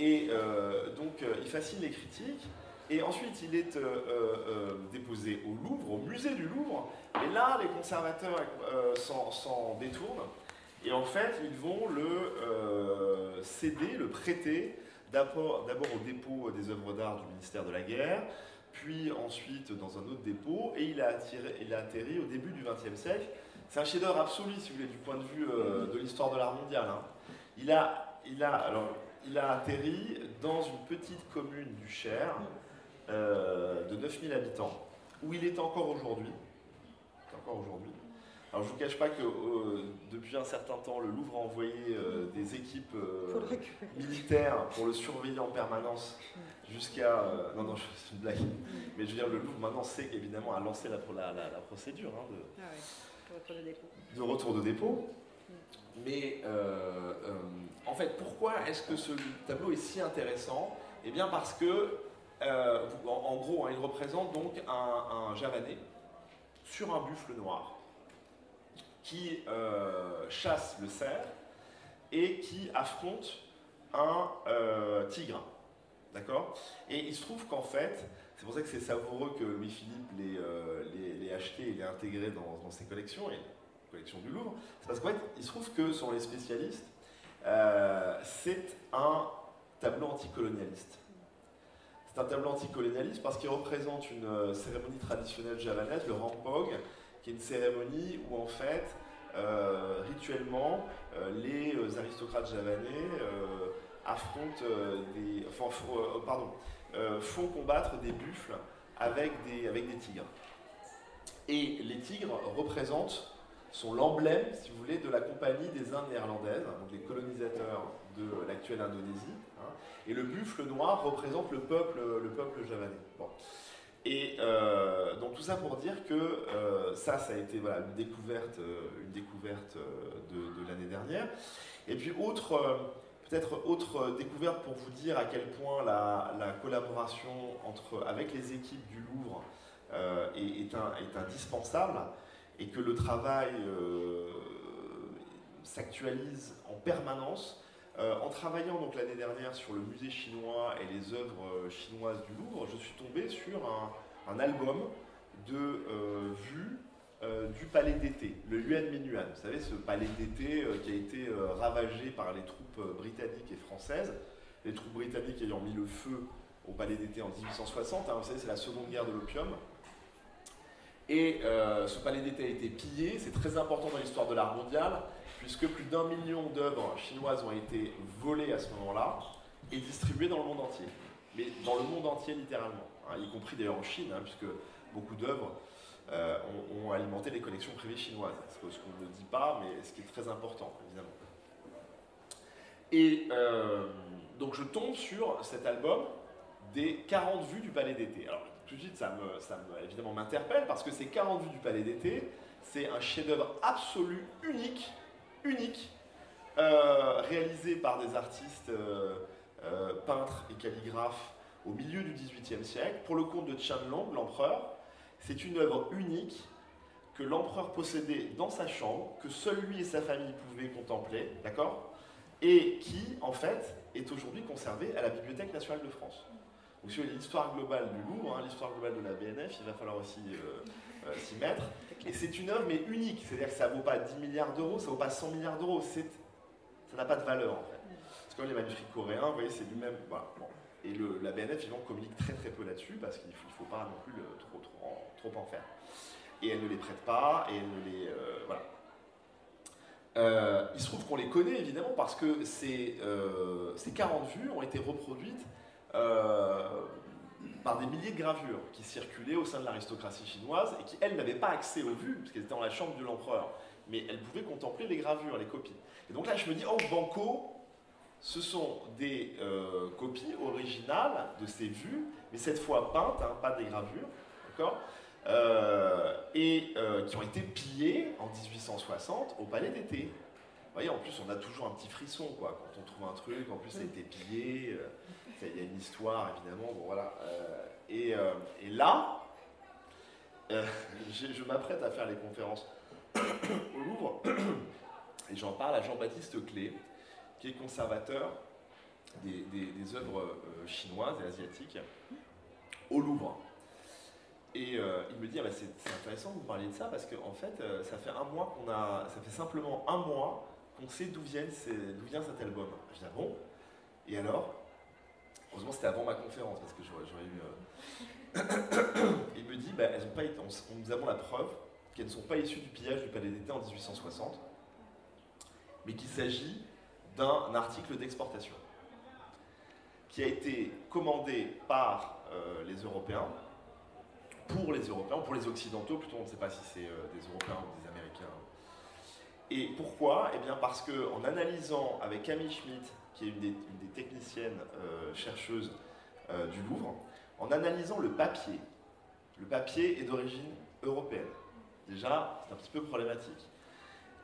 Et donc il fascine les critiques. Et ensuite, il est déposé au Louvre, au musée du Louvre. Et là, les conservateurs s'en détournent Et en fait, ils vont le céder, le prêter d'abord au dépôt des œuvres d'art du ministère de la Guerre, puis ensuite dans un autre dépôt, et il a, atterri au début du XXe siècle. C'est un chef-d'œuvre absolu, si vous voulez, du point de vue euh, de l'histoire de l'art mondial. Hein. Il, a, il, a, alors, il a atterri dans une petite commune du Cher euh, de 9000 habitants, où il est encore aujourd'hui. Encore aujourd'hui. Alors je ne vous cache pas que euh, depuis un certain temps, le Louvre a envoyé euh, des équipes militaires pour le surveiller en permanence jusqu'à... non, non, [LAUGHS] c'est une blague. Mais je veux dire, le Louvre maintenant sait évidemment a lancé la, la, procédure hein, de, ah retour de, dépôt. de retour de dépôt. Mais en fait, pourquoi est-ce que ce tableau est si intéressant? Eh bien parce que, en, gros, hein, il représente donc un, javanais sur un buffle noir qui euh, chasse le cerf et qui affronte un euh, tigre. D'accord? Et il se trouve qu'en fait, c'est pour ça que c'est savoureux que Louis-Philippe l'ait euh, acheté et l'ait intégré dans, ses collections, collection du Louvre. C'est parce qu'en fait, il se trouve que, selon les spécialistes, c'est un tableau anticolonialiste. C'est un tableau anticolonialiste parce qu'il représente une cérémonie traditionnelle javanaise, le rampog, qui est une cérémonie où en fait, euh, rituellement, euh, les euh, aristocrates javanais affrontent des, enfin, pardon, font combattre des buffles avec des, avec des tigres. Et les tigres représentent, sont l'emblème, si vous voulez, de la compagnie des Indes néerlandaises, donc les colonisateurs de l'actuelle Indonésie. Hein. et le buffle noir représente le peuple, le peuple javanais. Bon. Et euh, donc tout ça pour dire que euh, ça, ça a été voilà, une découverte, euh, une découverte de, l'année dernière. Et puis autre, peut-être autre découverte pour vous dire à quel point la, collaboration entre, avec les équipes du Louvre est, est, indispensable et que le travail s'actualise en permanence. en travaillant donc l'année dernière sur le musée chinois et les œuvres chinoises du Louvre, je suis tombé sur un, album de euh, vues euh, du palais d'été, le Yuan Minuan. Vous savez, ce palais d'été euh, qui a été ravagé par les troupes britanniques et françaises, les troupes britanniques ayant mis le feu au palais d'été en 1860. Hein, vous savez, c'est la seconde guerre de l'opium. Et ce palais d'été a été pillé, c'est très important dans l'histoire de l'art mondial, puisque plus d'un million d'œuvres chinoises ont été volées à ce moment-là et distribuées dans le monde entier mais dans le monde entier littéralement, hein, y compris d'ailleurs en Chine, hein, puisque beaucoup d'œuvres euh, ont, alimenté les collections privées chinoises, ce qu'on ne dit pas, mais ce qui est très important, évidemment. Et euh, donc je tombe sur cet album des 40 vues du Palais d'été. Tout de suite, ça, me, ça évidemment m'interpelle, parce que ces 40 vues du Palais d'été, c'est un chef-d'œuvre absolu, unique, unique, euh, réalisé par des artistes euh, peintre et calligraphe au milieu du XVIIIe siècle, pour le compte de Qianlong, l'empereur. C'est une œuvre unique que l'empereur possédait dans sa chambre, que seul lui et sa famille pouvaient contempler, d'accord? Et qui, en fait, est aujourd'hui conservée à la Bibliothèque nationale de France. Donc, sur l'histoire globale du Louvre, hein, l'histoire globale de la BNF, il va falloir aussi euh, euh, s'y mettre. Et c'est une œuvre, mais unique. C'est-à-dire que ça ne vaut pas 10 milliards d'euros, ça ne vaut pas 100 milliards d'euros. Ça n'a pas de valeur, en fait les manuscrits coréens, vous voyez, c'est du même. Voilà. Et la BNF, évidemment, communique très très peu là-dessus parce qu'il ne faut, pas non plus trop, trop, trop, en faire. Et elle ne les prête pas, et elle ne les. Euh, voilà. Euh, il se trouve qu'on les connaît évidemment parce que ces, euh, ces 40 vues ont été reproduites par des milliers de gravures qui circulaient au sein de l'aristocratie chinoise et qui, elles, n'avaient pas accès aux vues, parce qu'elles étaient dans la chambre de l'empereur. Mais elles pouvaient contempler les gravures, les copies. Et donc là, je me dis, oh, Banco, ce sont des euh, copies originales de ces vues, mais cette fois peintes, hein, pas des gravures, d'accord euh, Et euh, qui ont été pillées en 1860 au Palais d'été. Vous voyez, en plus, on a toujours un petit frisson, quoi, quand on trouve un truc, en plus, ça a été pillé, il y a une histoire, évidemment, bon, voilà. Et, et, là, [LAUGHS] je m'apprête à faire les conférences [COUGHS] au Louvre, [COUGHS] et j'en parle à Jean-Baptiste Clé, qui est conservateur des, œuvres euh, chinoises et asiatiques au Louvre. Et euh, il me dit, ah bah, c'est intéressant de vous parler de ça parce qu'en en fait, euh, ça fait un mois qu'on a, ça fait simplement un mois qu'on sait d'où vient cet album. Je dis, ah bon? Et alors? Heureusement, c'était avant ma conférence, parce que j'aurais eu. [COUGHS] il me dit, bah, elles ont pas été, nous avons la preuve qu'elles ne sont pas issues du pillage du Palais d'été en 1860, mais qu'il s'agit d'un article d'exportation qui a été commandé par euh, les Européens, pour les Européens, pour les Occidentaux plutôt, on ne sait pas si c'est euh, des Européens ou des Américains. Et pourquoi? Eh bien parce qu'en analysant avec Camille Schmidt, qui est une des, techniciennes euh, chercheuses du Louvre, en analysant le papier, le papier est d'origine européenne. Déjà, c'est un petit peu problématique.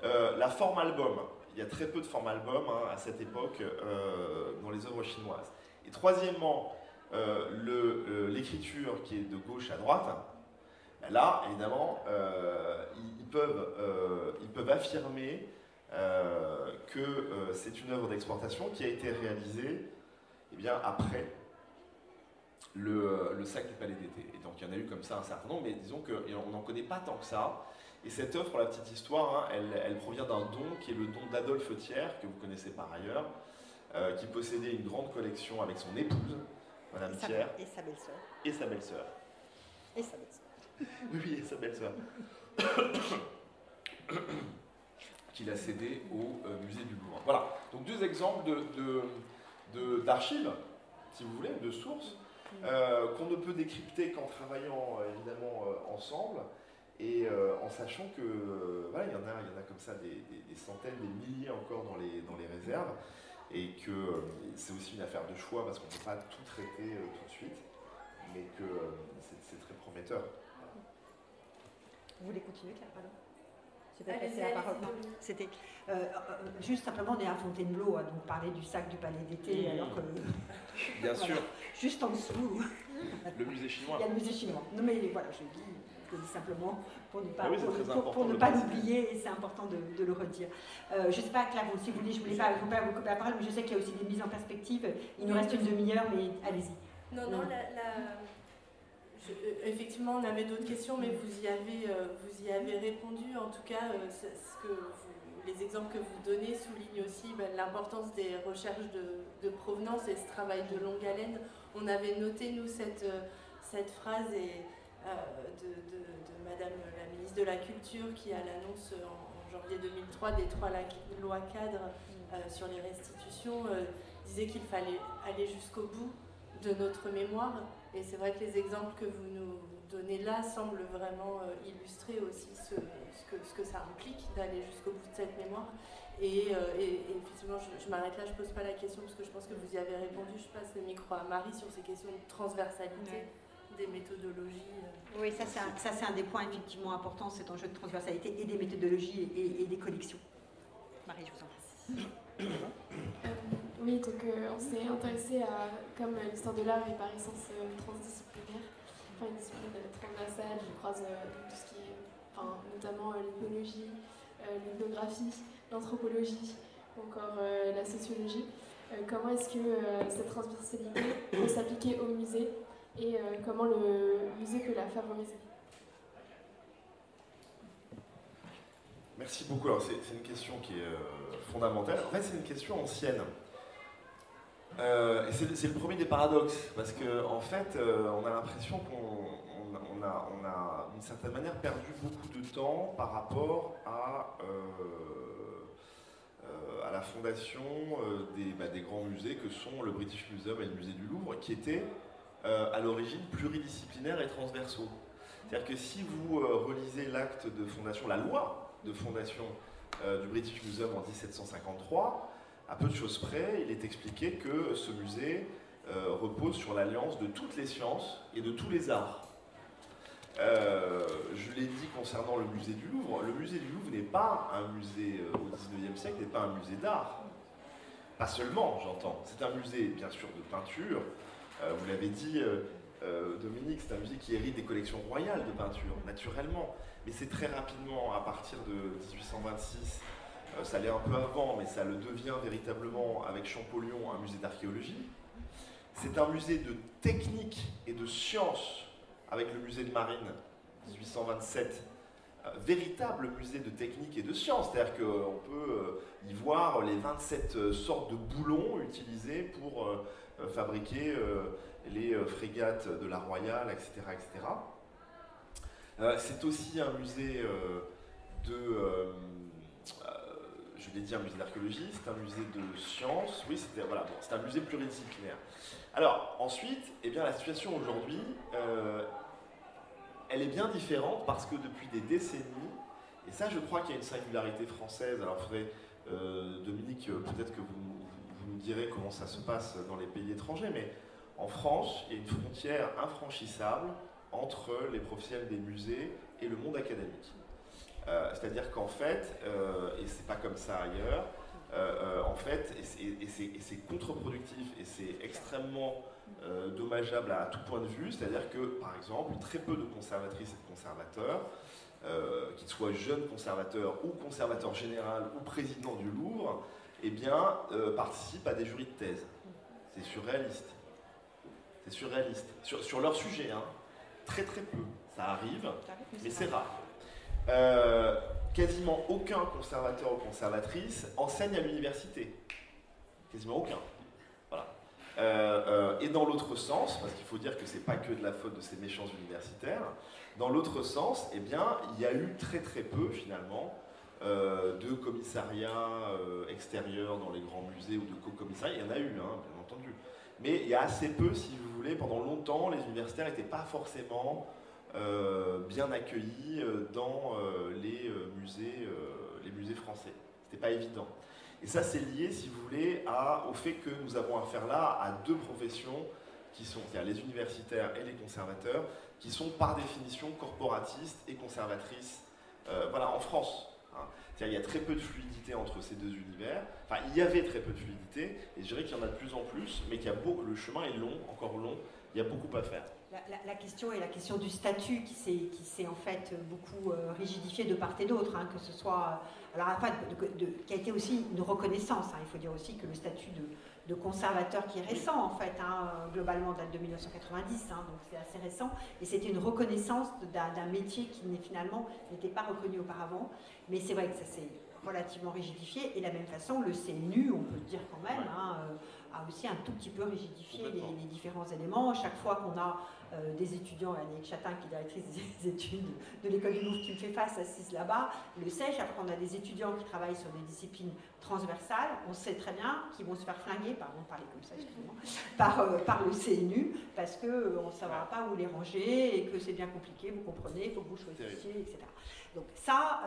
la forme album, il y a très peu de formes album hein, à cette époque dans les œuvres chinoises. Et troisièmement, euh, euh, l'écriture qui est de gauche à droite, là, évidemment, euh, ils peuvent affirmer que c'est une œuvre d'exportation qui a été réalisée eh bien, après le, le, sac du palais d'été. Et donc il y en a eu comme ça un certain nombre, mais disons qu'on n'en connaît pas tant que ça. Et cette œuvre, pour la petite histoire, hein, elle, elle, provient d'un don qui est le don d'Adolphe Thiers, que vous connaissez par ailleurs, qui possédait une grande collection avec son épouse, Madame et Thiers. Et sa belle-sœur. Et sa belle-sœur. Et sa belle-sœur. oui, et sa belle-sœur. [COUGHS] qu'il a cédé au euh, musée du Louvre. Voilà, donc deux exemples d'archives, de, de, si vous voulez, de sources, euh, qu'on ne peut décrypter qu'en travaillant euh, évidemment ensemble et en sachant que voilà, il y, en a, il y en a comme ça des, des, centaines, des milliers encore dans les, dans les réserves et que c'est aussi une affaire de choix parce qu'on ne peut pas tout traiter tout de suite, mais que c'est très prometteur. Vous voulez continuer, Claire Pardon? La parole. C'était juste simplement, on est à Fontainebleau, à donc parler du sac du palais d'été, alors que. [LAUGHS] Bien sûr. Juste en dessous. Le musée chinois. Il y a le musée chinois. Non, mais voilà, je dis je dis simplement pour ne pas, ah pour, ne pas l'oublier, et c'est important de, le redire. Euh, je ne sais pas, Claire, si vous voulez, je ne voulais pas vous couper la parole, mais je sais qu'il y a aussi des mises en perspective. Il nous reste une demi-heure, mais allez-y. Non, non, euh, effectivement, on avait d'autres questions, mais vous y avez, euh, vous y avez répondu. En tout cas, ce que les exemples que vous donnez soulignent aussi ben, l'importance des recherches de, provenance et ce travail de longue haleine. On avait noté, nous, cette, cette phrase et euh, de, Madame la ministre de la Culture qui, à l'annonce en, janvier 2003 des trois lois cadres euh, sur les restitutions, euh, disait qu'il fallait aller jusqu'au bout de notre mémoire. Et c'est vrai que les exemples que vous nous donnez là semblent vraiment illustrer aussi ce, que, ce, que, ça implique d'aller jusqu'au bout de cette mémoire. Et, effectivement, je, m'arrête là, je ne pose pas la question parce que je pense que vous y avez répondu. Je passe le micro à Marie sur ces questions de transversalité des méthodologies. Euh. Oui, ça c'est un, des points effectivement importants, cet enjeu de transversalité et des méthodologies et, des collections. Marie, je vous en prie. Euh, oui, donc euh, on s'est intéressé à, comme l'histoire de l'art est par essence transdisciplinaire, enfin une discipline transversale, je croise tout ce qui est, enfin, notamment l'ethnologie, l'ethnographie, l'anthropologie, encore la sociologie. comment est-ce que cette transversalité peut s'appliquer au musée et euh, comment le musée peut la favoriser? Merci beaucoup. c'est une question qui est euh, fondamentale. En fait, c'est une question ancienne. Euh, c'est le premier des paradoxes, parce qu'en en fait, on a l'impression qu'on a, on a d'une certaine manière perdu beaucoup de temps par rapport à, à la fondation des, bah, des, grands musées que sont le British Museum et le musée du Louvre, qui étaient euh, à l'origine pluridisciplinaires et transversaux. C'est-à-dire que si vous euh, relisez l'acte de fondation, la loi de fondation euh, du British Museum en 1753, à peu de choses près, il est expliqué que ce musée repose sur l'alliance de toutes les sciences et de tous les arts. je l'ai dit concernant le musée du Louvre, le musée du Louvre n'est pas un musée au 19e siècle, n'est pas un musée d'art. Pas seulement, j'entends. C'est un musée, bien sûr, de peinture, euh, vous l'avez dit, euh, euh, Dominique, c'est un musée qui hérite des collections royales de peinture, naturellement. Mais c'est très rapidement, à partir de 1826, ça l'est un peu avant, mais ça le devient véritablement avec Champollion un musée d'archéologie. C'est un musée de technique et de science avec le musée de marine, 1827, véritable musée de technique et de science. C'est-à-dire qu'on peut y voir les 27 sortes de boulons utilisés pour fabriquer les frégates de la Royale, etc. etc. C'est aussi un musée de je l'ai dit, un musée d'archéologie, c'est un musée de sciences, oui, c'était voilà, c'est un musée pluridisciplinaire. Alors, ensuite, eh bien, la situation aujourd'hui, euh, elle est bien différente parce que depuis des décennies, et ça, je crois qu'il y a une singularité française, alors faudrait, euh, Dominique, euh, peut-être que vous, vous, nous direz comment ça se passe dans les pays étrangers, mais en France, il y a une frontière infranchissable entre les professionnels des musées et le monde académique. Euh, c'est-à-dire qu'en fait, euh, et c'est pas comme ça ailleurs, euh, en fait, et c'est contre-productif et c'est extrêmement dommageable à, tout point de vue, c'est-à-dire que, par exemple, très peu de conservatrices et de conservateurs, qu'ils soient jeunes conservateurs ou conservateurs général ou président du Louvre, eh bien, participent à des jurys de thèse. C'est surréaliste. C'est surréaliste. Sur, sur, leur sujet, hein. très très peu. Ça arrive, mais c'est rare. Euh, quasiment aucun conservateur ou conservatrice enseigne à l'université. Quasiment aucun. Voilà. Euh, euh, et dans l'autre sens, parce qu'il faut dire que c'est pas que de la faute de ces méchants universitaires, dans l'autre sens, eh bien, il y a eu très très peu finalement de commissariats extérieurs dans les grands musées ou de co-commissariats. Il y en a eu, hein, bien entendu. Mais il y a assez peu, si vous voulez, pendant longtemps, les universitaires n'étaient pas forcément bien accueillis euh, dans euh, les, musées, les musées français. C'était pas évident. Et ça, c'est lié, si vous voulez, au fait que nous avons affaire là à deux professions qui sont, les universitaires et les conservateurs, qui sont par définition corporatistes et conservatrices. voilà, en France. Hein. Il y a très peu de fluidité entre ces deux univers. Enfin, il y avait très peu de fluidité, et je dirais qu'il y en a de plus en plus, mais y a le chemin est long, encore long, il y a beaucoup à faire la, question est la question du statut qui s'est en fait beaucoup euh, rigidifié de part et d'autre, hein, que ce soit euh, alors enfin, de, qui a été aussi une reconnaissance. Hein. il faut dire aussi que le statut de, conservateur qui est récent en fait, hein, globalement date de 1990, donc c'est assez récent, et c'était une reconnaissance d'un métier qui finalement n'était pas reconnu auparavant. Mais c'est vrai que ça s'est relativement rigidifié, et de la même façon, le CNU, on peut le dire quand même, euh, a aussi un tout petit peu rigidifié les, les, différents éléments. Chaque fois qu'on a euh, des étudiants, Annick Chatin, qui est directrice des [LAUGHS] études de l'école du Louvre, qui me fait face, assise là-bas, le sait. Chaque fois qu'on a des étudiants qui travaillent sur des disciplines transversales, on sait très bien qu'ils vont se faire flinguer, pardon parler comme ça, excusez-moi, [LAUGHS] par, euh, par le CNU, parce qu'on euh, ne saura pas où les ranger et que c'est bien compliqué, vous comprenez, il faut que vous choisissiez, etc. Donc ça,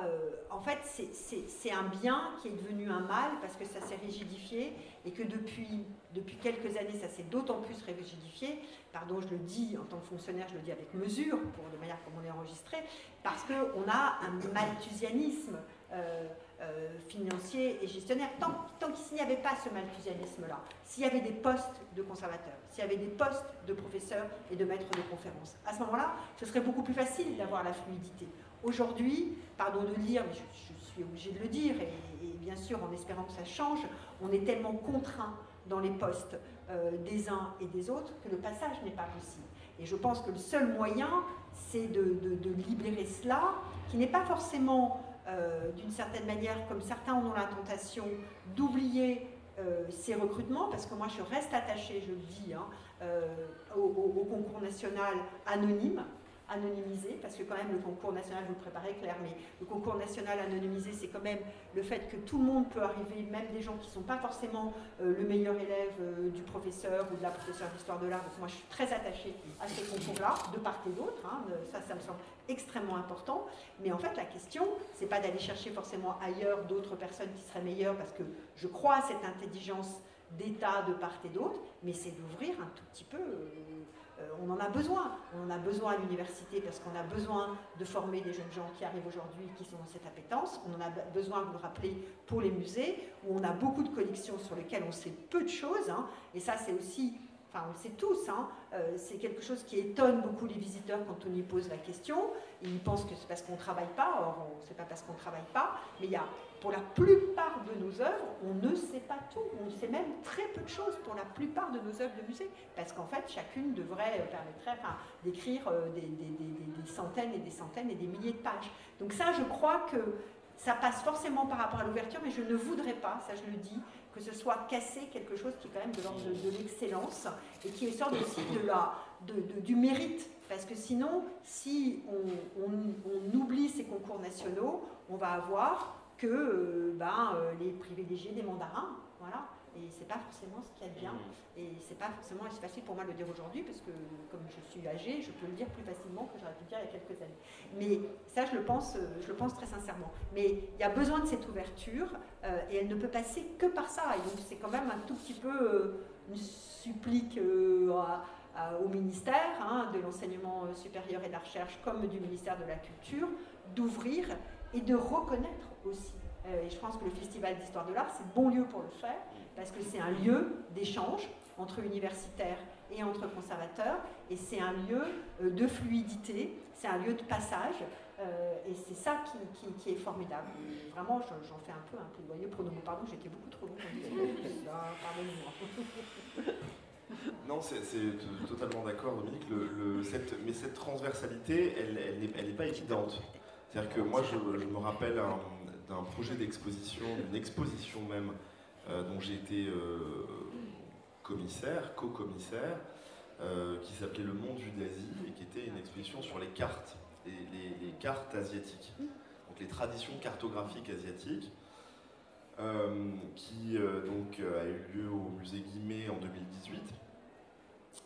en fait, c'est un bien qui est devenu un mal parce que ça s'est rigidifié et que depuis, depuis quelques années, ça s'est d'autant plus rigidifié pardon, je le dis en tant que fonctionnaire, je le dis avec mesure, pour de manière comme on est enregistré, parce qu'on a un malthusianisme euh, euh, financier et gestionnaire. Tant, tant qu'il n'y avait pas ce malthusianisme-là, s'il y avait des postes de conservateurs, s'il y avait des postes de professeurs et de maîtres de conférences, à ce moment-là, ce serait beaucoup plus facile d'avoir la fluidité. Aujourd'hui, pardon de le dire, mais je, suis obligée de le dire, et, bien sûr en espérant que ça change, on est tellement contraint dans les postes euh, des uns et des autres que le passage n'est pas possible. Et je pense que le seul moyen, c'est de, libérer cela, qui n'est pas forcément, euh, d'une certaine manière, comme certains en ont la tentation, d'oublier euh, ces recrutements, parce que moi je reste attachée, je le dis, hein, au, concours national anonyme, anonymisé, parce que quand même le concours national, vous le préparez Claire, mais le concours national anonymisé, c'est quand même le fait que tout le monde peut arriver, même des gens qui ne sont pas forcément euh, le meilleur élève euh, du professeur ou de la professeure d'histoire de l'art. Donc moi, je suis très attachée à ces concours-là, de part et d'autre. Hein, ça, ça me semble extrêmement important. Mais en fait, la question, c'est pas d'aller chercher forcément ailleurs d'autres personnes qui seraient meilleures, parce que je crois à cette intelligence d'État de part et d'autre, mais c'est d'ouvrir un tout petit peu. Euh, on en a besoin. On en a besoin à l'université parce qu'on a besoin de former des jeunes gens qui arrivent aujourd'hui qui sont dans cette appétence. On en a besoin, vous le rappelez, pour les musées, où on a beaucoup de collections sur lesquelles on sait peu de choses. Hein. et ça, c'est aussi, enfin, on le sait tous, hein, euh, c'est quelque chose qui étonne beaucoup les visiteurs quand on y pose la question. Ils pensent que c'est parce qu'on ne travaille pas. Or, c'est pas parce qu'on ne travaille pas. Mais il y a, pour la plupart de nos œuvres, on ne sait pas tout. On sait même très peu de choses pour la plupart de nos œuvres de musée, parce qu'en fait, chacune devrait permettrait d'écrire des, des, centaines et des centaines et des milliers de pages. Donc ça, je crois que ça passe forcément par rapport à l'ouverture, mais je ne voudrais pas, ça je le dis, que ce soit casser quelque chose qui est quand même de l'ordre de, l'excellence et qui est sorte aussi de la, du mérite. Parce que sinon, si on, oublie ces concours nationaux, on va avoir que euh, ben, euh, les privilégiés des mandarins. Voilà et c'est pas forcément ce qu'il y a de bien. Mm. Et c'est pas forcément c'est facile pour moi de le dire aujourd'hui parce que comme je suis âgée, je peux le dire plus facilement que j'aurais pu le dire il y a quelques années. Mais ça, je le pense, je le pense très sincèrement. Mais il y a besoin de cette ouverture euh, et elle ne peut passer que par ça. Et donc c'est quand même un tout petit peu euh, une supplique euh, au ministère hein, de l'enseignement supérieur et de la recherche comme du ministère de la Culture d'ouvrir et de reconnaître aussi. et je pense que le Festival d'histoire de l'art, c'est le bon lieu pour le faire parce que c'est un lieu d'échange entre universitaires et entre conservateurs, et c'est un lieu euh, de fluidité, c'est un lieu de passage, euh, et c'est ça qui, est formidable. vraiment, j'en fais un peu un plaidoyer pour nous. Pardon, j'étais beaucoup trop long. Pardonnez-moi. [LAUGHS] Non, c'est totalement d'accord, Dominique. mais cette transversalité, elle n'est pas évidente. C'est-à-dire que moi, je, me rappelle d'un projet d'exposition, d'une exposition même, euh, dont j'ai été euh, commissaire, co-commissaire, euh, qui s'appelait Le Monde vu d'Asie et qui était une exposition sur les cartes, les, les, cartes asiatiques, donc les traditions cartographiques asiatiques. qui donc a eu lieu au musée Guimet en 2018.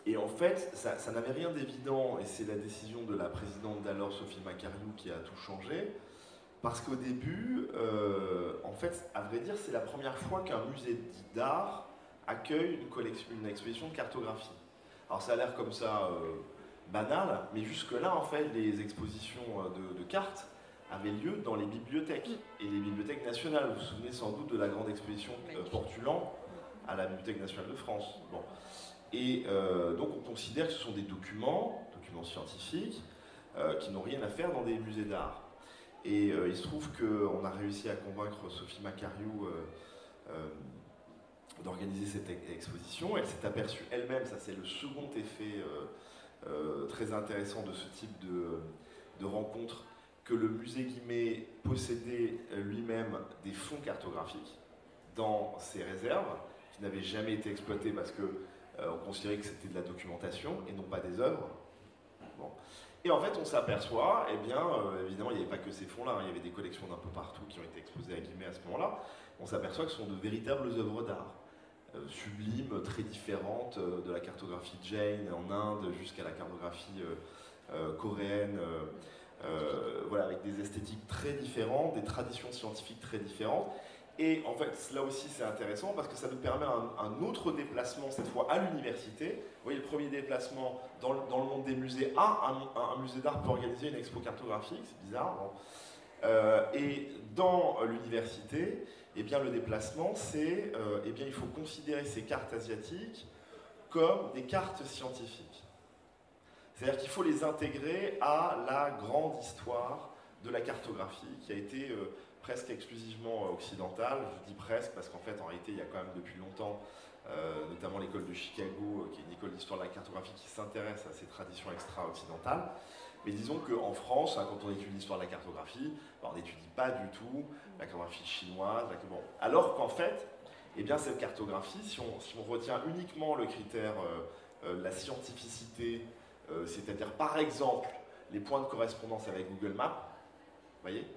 Et en fait, ça, ça n'avait rien d'évident, et c'est la décision de la présidente d'alors, Sophie Macariou, qui a tout changé. Parce qu'au début, euh, en fait, à vrai dire, c'est la première fois qu'un musée d'art accueille une, collection, une exposition de cartographie. Alors ça a l'air comme ça euh, banal, mais jusque-là, en fait, les expositions euh, de, cartes avaient lieu dans les bibliothèques, et les bibliothèques nationales. Vous vous souvenez sans doute de la grande exposition Portulan à la Bibliothèque nationale de France. Bon. Et donc on considère que ce sont des documents, documents scientifiques, qui n'ont rien à faire dans des musées d'art. Et euh, il se trouve qu'on a réussi à convaincre Sophie Macariou euh, euh, d'organiser cette exposition. Elle s'est aperçue elle-même, ça c'est le second effet très intéressant de ce type de, rencontre, que le musée Guimet possédait lui-même des fonds cartographiques dans ses réserves, qui n'avaient jamais été exploités parce qu'on considérait que c'était de la documentation et non pas des œuvres. Et en fait, on s'aperçoit, eh bien, euh, évidemment, il n'y avait pas que ces fonds-là, hein, il y avait des collections d'un peu partout qui ont été exposées à à ce moment-là. On s'aperçoit que ce sont de véritables œuvres d'art, euh, sublimes, très différentes, euh, de la cartographie Jane en Inde jusqu'à la cartographie coréenne, voilà, avec des esthétiques très différentes, des traditions scientifiques très différentes. Et en fait, là aussi, c'est intéressant parce que ça nous permet un, autre déplacement, cette fois à l'université. Vous voyez, le premier déplacement dans, le monde des musées, ah, un, musée d'art peut organiser une expo cartographique, c'est bizarre. Euh, et dans l'université, eh bien, le déplacement, c'est, euh, eh bien, il faut considérer ces cartes asiatiques comme des cartes scientifiques. C'est-à-dire qu'il faut les intégrer à la grande histoire de la cartographie qui a été euh, presque exclusivement occidentale. Je dis presque parce qu'en fait, en réalité, il y a quand même depuis longtemps, euh, notamment l'école de Chicago, euh, qui est une école d'histoire de la cartographie qui s'intéresse à ces traditions extra-occidentales. Mais disons qu'en France, hein, quand on étudie l'histoire de la cartographie, ben, on n'étudie pas du tout la cartographie chinoise. Alors qu'en fait, eh bien, cette cartographie, si on, retient uniquement le critère euh, la scientificité, c'est-à-dire par exemple les points de correspondance avec Google Maps, voyez,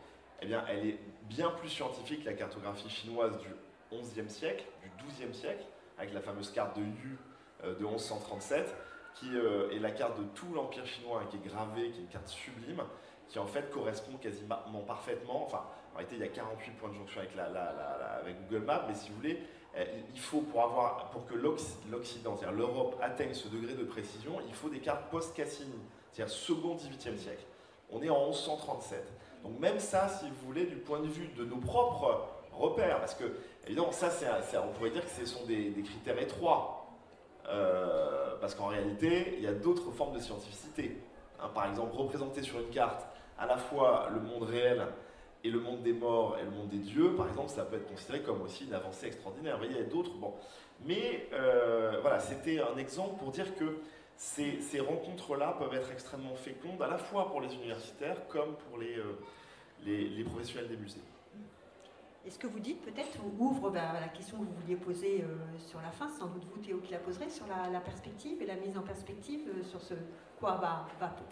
eh bien, elle est bien plus scientifique que la cartographie chinoise du XIe siècle, du XIIe siècle, avec la fameuse carte de Yu euh, de 1137, qui est la carte de tout l'Empire chinois, qui est gravée, qui est une carte sublime, qui en fait correspond quasiment parfaitement, enfin, en réalité, il y a 48 points de jonction avec, Google Maps, mais si vous voulez, euh, il faut, pour, avoir, pour que l'Occident, c'est-à-dire l'Europe, atteigne ce degré de précision, il faut des cartes post-Cassini, c'est-à-dire second XVIIIe siècle. On est en 1137. Donc même ça, si vous voulez, du point de vue de nos propres repères, parce que, évidemment, ça, on pourrait dire que ce sont des, critères étroits, euh, parce qu'en réalité, il y a d'autres formes de scientificité. Hein, par exemple, représenter sur une carte à la fois le monde réel Et le monde des morts et le monde des dieux, par exemple, ça peut être considéré comme aussi une avancée extraordinaire. Vous voyez, il y a d'autres. Bon. Mais euh, voilà, c'était un exemple pour dire que ces, ces rencontres-là peuvent être extrêmement fécondes, à la fois pour les universitaires comme pour les, euh, les, les professionnels des musées. Et ce que vous dites peut-être ouvre bah, la question que vous vouliez poser euh, sur la fin, sans doute vous Théo qui la poserez, sur la, la perspective et la mise en perspective euh, sur ce quoi va,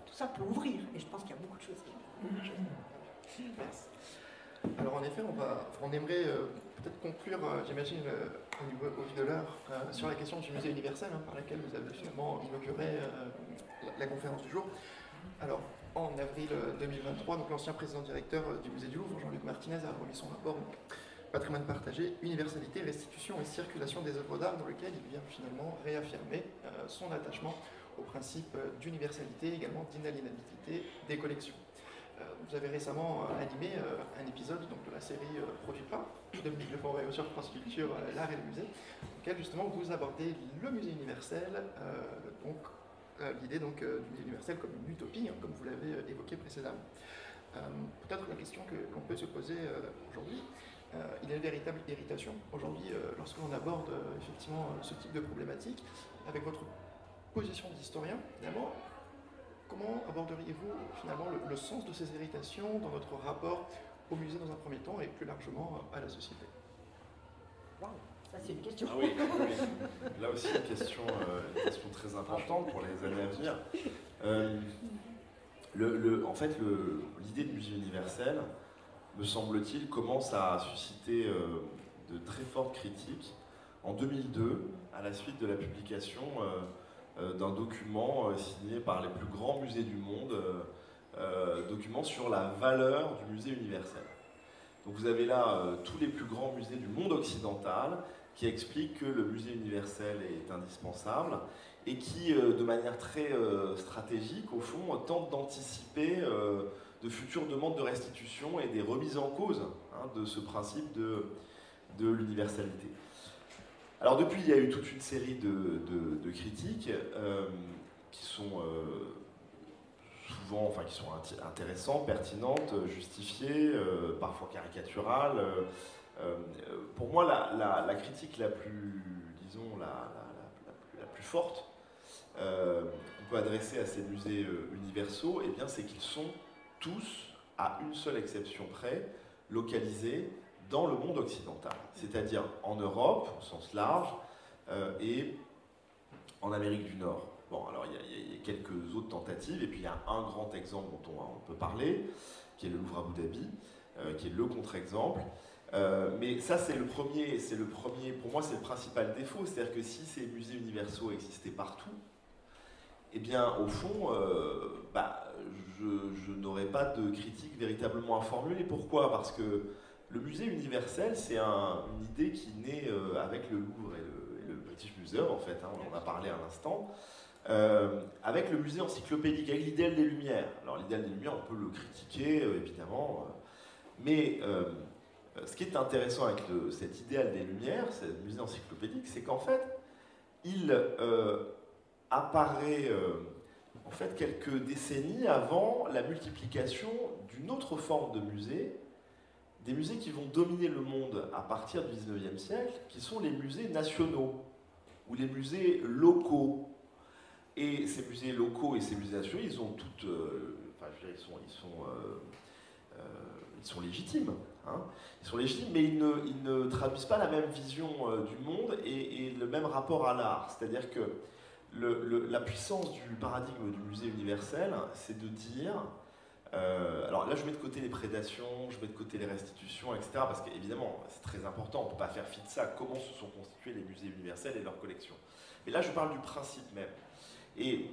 tout ça peut ouvrir. Et je pense qu'il y a beaucoup de choses qui Merci. Alors en effet, on, va, on aimerait euh, peut-être conclure, euh, j'imagine, euh, au, niveau, au de l'heure, euh, sur la question du musée universel, hein, par laquelle vous avez finalement inauguré la, conférence du jour. Alors, en avril euh, 2023, donc l'ancien président-directeur du musée du Louvre, Jean-Luc Martinez, a remis son rapport Patrimoine partagé, universalité, restitution et circulation des œuvres d'art, dans lequel il vient finalement réaffirmer son attachement au principe d'universalité, également d'inaliénabilité des collections. Euh, Vous avez récemment euh, animé euh, un épisode de la série Produit pas de Dominique Leforêt sur France Culture, l'art et le musée, dans lequel justement vous abordez le musée universel, donc l'idée donc du musée universel comme une utopie, hein, comme vous l'avez évoqué précédemment. Peut-être la question que l'on peut se poser aujourd'hui, il y a une véritable irritation aujourd'hui lorsque l'on aborde effectivement ce type de problématique, avec votre position d'historien, finalement, Comment aborderiez-vous finalement le, le sens de ces irritations dans notre rapport au musée dans un premier temps et plus largement à la société? Waouh, ça c'est une question. Ah oui, oui. là aussi une question, euh, une question très importante pour les années à venir. Euh, le- le- en fait, l'idée de musée universel, me semble-t-il, commence à susciter euh, de très fortes critiques en 2002, à la suite de la publication d'un document euh, signé par les plus grands musées du monde, euh, euh, document sur la valeur du musée universel. Donc vous avez là euh, tous les plus grands musées du monde occidental qui expliquent que le musée universel est indispensable et qui, euh, de manière très euh, stratégique, au fond, tente d'anticiper euh, de futures demandes de restitution et des remises en cause hein, de ce principe de l'universalité. Alors depuis, il y a eu toute une série de, critiques euh, qui sont euh, souvent, enfin qui sont intéressantes, pertinentes, euh, justifiées, parfois caricaturales. pour moi, la, critique la plus, disons, la, la- plus, forte qu'on peut adresser à ces musées universaux, eh c'est qu'ils sont tous, à une seule exception près, localisés dans le monde occidental, c'est-à-dire en Europe au sens large euh, et en Amérique du Nord. Bon, alors il y, a- quelques autres tentatives, et puis il y a un grand exemple dont on, peut parler, qui est le Louvre Abu Dhabi, euh, qui est le contre-exemple. Euh, mais ça, c'est le premier, c'est le premier, pour moi, c'est le principal défaut, c'est-à-dire que si ces musées universaux existaient partout, eh bien, au fond, bah, je, je n'aurais pas de critique véritablement à formuler. Pourquoi? Parce que le musée universel, c'est un- une idée qui naît euh, avec le Louvre et le, British Museum, en fait, hein, on en a parlé à l'instant, euh, avec le musée encyclopédique, avec l'idéal des Lumières. Alors, l'idéal des Lumières, on peut le critiquer, euh, évidemment, mais ce qui est intéressant avec cet idéal des Lumières, ce musée encyclopédique, c'est qu'en fait, il apparaît en fait quelques décennies avant la multiplication d'une autre forme de musée, des musées qui vont dominer le monde à partir du 19e siècle, qui sont les musées nationaux ou les musées locaux. Et ces musées locaux et ces musées nationaux, ils ont toutes, euh, enfin, ils sont, ils euh, euh, légitimes. hein. Ils sont légitimes, mais ils ne, traduisent pas la même vision du monde et, le même rapport à l'art. C'est-à-dire que la puissance du paradigme du musée universel, c'est de dire. Euh, alors là, je mets de côté les prédations, je mets de côté les restitutions, etc. Parce qu'évidemment, c'est très important, on ne peut pas faire fi de ça. Comment se sont constitués les musées universels et leurs collections Mais là, je parle du principe même. Et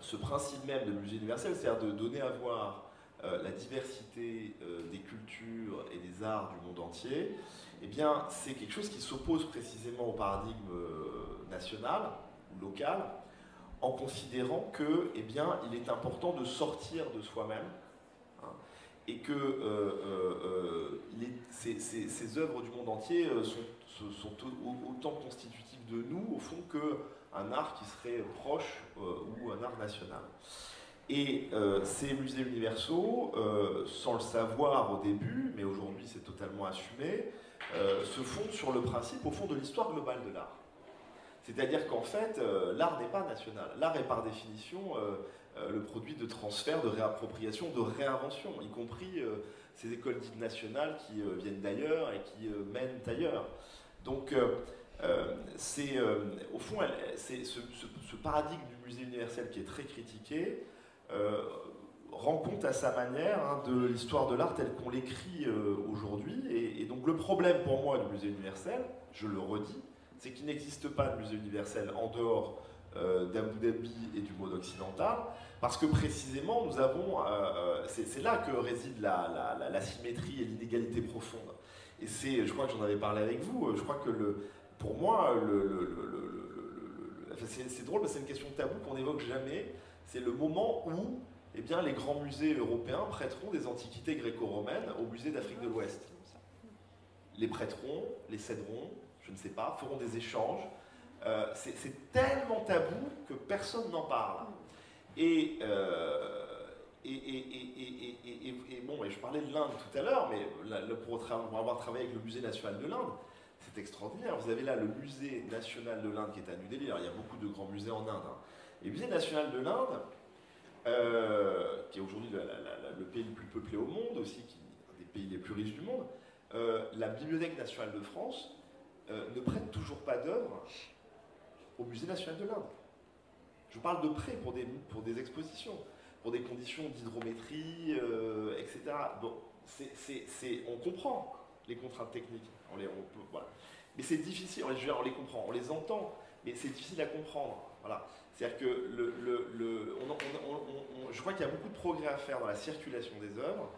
ce principe même de musée universel, c'est-à-dire de donner à voir euh, la diversité euh, des cultures et des arts du monde entier, eh bien, c'est quelque chose qui s'oppose précisément au paradigme national ou local, en considérant que, eh bien, il est important de sortir de soi-même et que euh, euh, euh, ces, œuvres du monde entier sont, sont- sont au- autant constitutives de nous, au fond, qu'un art qui serait proche ou un art national. Et ces musées universaux, sans le savoir au début, mais aujourd'hui c'est totalement assumé, se fondent sur le principe, au fond, de l'histoire globale de l'art. C'est-à-dire qu'en fait, l'art n'est pas national. L'art est par définition le produit de transfert, de réappropriation, de réinvention, y compris ces écoles dites nationales qui viennent d'ailleurs et qui mènent ailleurs. Donc, c'est au fond, ce, paradigme du musée universel qui est très critiqué euh, rend compte à sa manière hein, de l'histoire de l'art telle qu'on l'écrit euh, aujourd'hui. Et, donc le problème pour moi du musée universel, je le redis, c'est qu'il n'existe pas de musée universel en dehors euh, d'Abu Dhabi et du monde occidental, parce que précisément nous avons, c'est là que réside la, la, symétrie et l'inégalité profonde. Et c'est, je crois que j'en avais parlé avec vous, je crois que le, pour moi, le, c'est drôle, c'est une question tabou qu'on n'évoque jamais c'est le moment où eh bien, les grands musées européens prêteront des antiquités gréco-romaines au musée d'Afrique de l'Ouest. Les prêteront, les céderont, je ne sais pas, feront des échanges. Euh, c'est tellement tabou que personne n'en parle. Et, bon, je parlais de l'Inde tout à l'heure, mais pour, avoir travaillé avec le musée national de l'Inde, c'est extraordinaire. Vous avez là le musée national de l'Inde qui est à New Delhi. il y a beaucoup de grands musées en Inde. Hein. Le musée national de l'Inde, euh, qui est aujourd'hui le pays le plus peuplé au monde, aussi qui est un des pays les plus riches du monde, euh, la Bibliothèque nationale de France ne prête toujours pas d'œuvres au musée national de l'Inde. Je parle de prêt pour des, pour des expositions, pour des conditions d'hydrométrie, etc. Bon, on comprend les contraintes techniques. On les, Mais c'est difficile, on les comprend, on les entend, mais c'est difficile à comprendre. Voilà. C'est-à-dire que le, je crois qu'il y a beaucoup de progrès à faire dans la circulation des œuvres.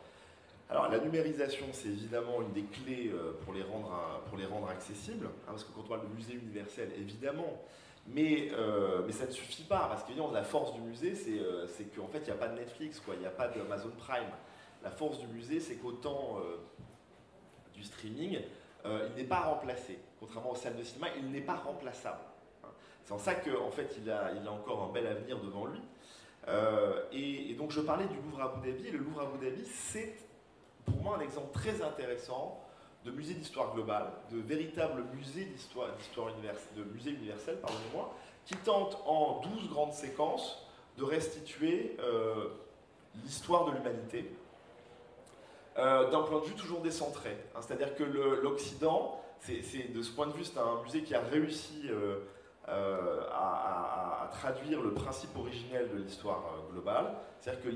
Alors la numérisation, c'est évidemment une des clés euh, pour les rendre, pour les rendre accessibles, hein, parce que quand on parle de musée universel, évidemment, mais, euh, mais ça ne suffit pas, parce qu'évidemment la force du musée, c'est euh, qu'en fait il n'y a pas de Netflix, il n'y a pas d'Amazon Prime. La force du musée, c'est qu'autant du streaming, il n'est pas remplacé. Contrairement aux salles de cinéma, il n'est pas remplaçable. C'est en ça qu'en fait, il a, encore un bel avenir devant lui. Euh, et, donc, je parlais du Louvre Abu Dhabi. Et le Louvre Abu Dhabi, c'est pour moi un exemple très intéressant de musée d'histoire globale, de véritable musée d'histoire, universelle, de musée universel, pardonnez-moi, qui tente en 12 grandes séquences de restituer euh, l'histoire de l'humanité euh, d'un point de vue toujours décentré. Hein. C'est-à-dire que l'Occident, c'est de ce point de vue, c'est un musée qui a réussi euh, à, traduire le principe originel de l'histoire globale, c'est-à-dire que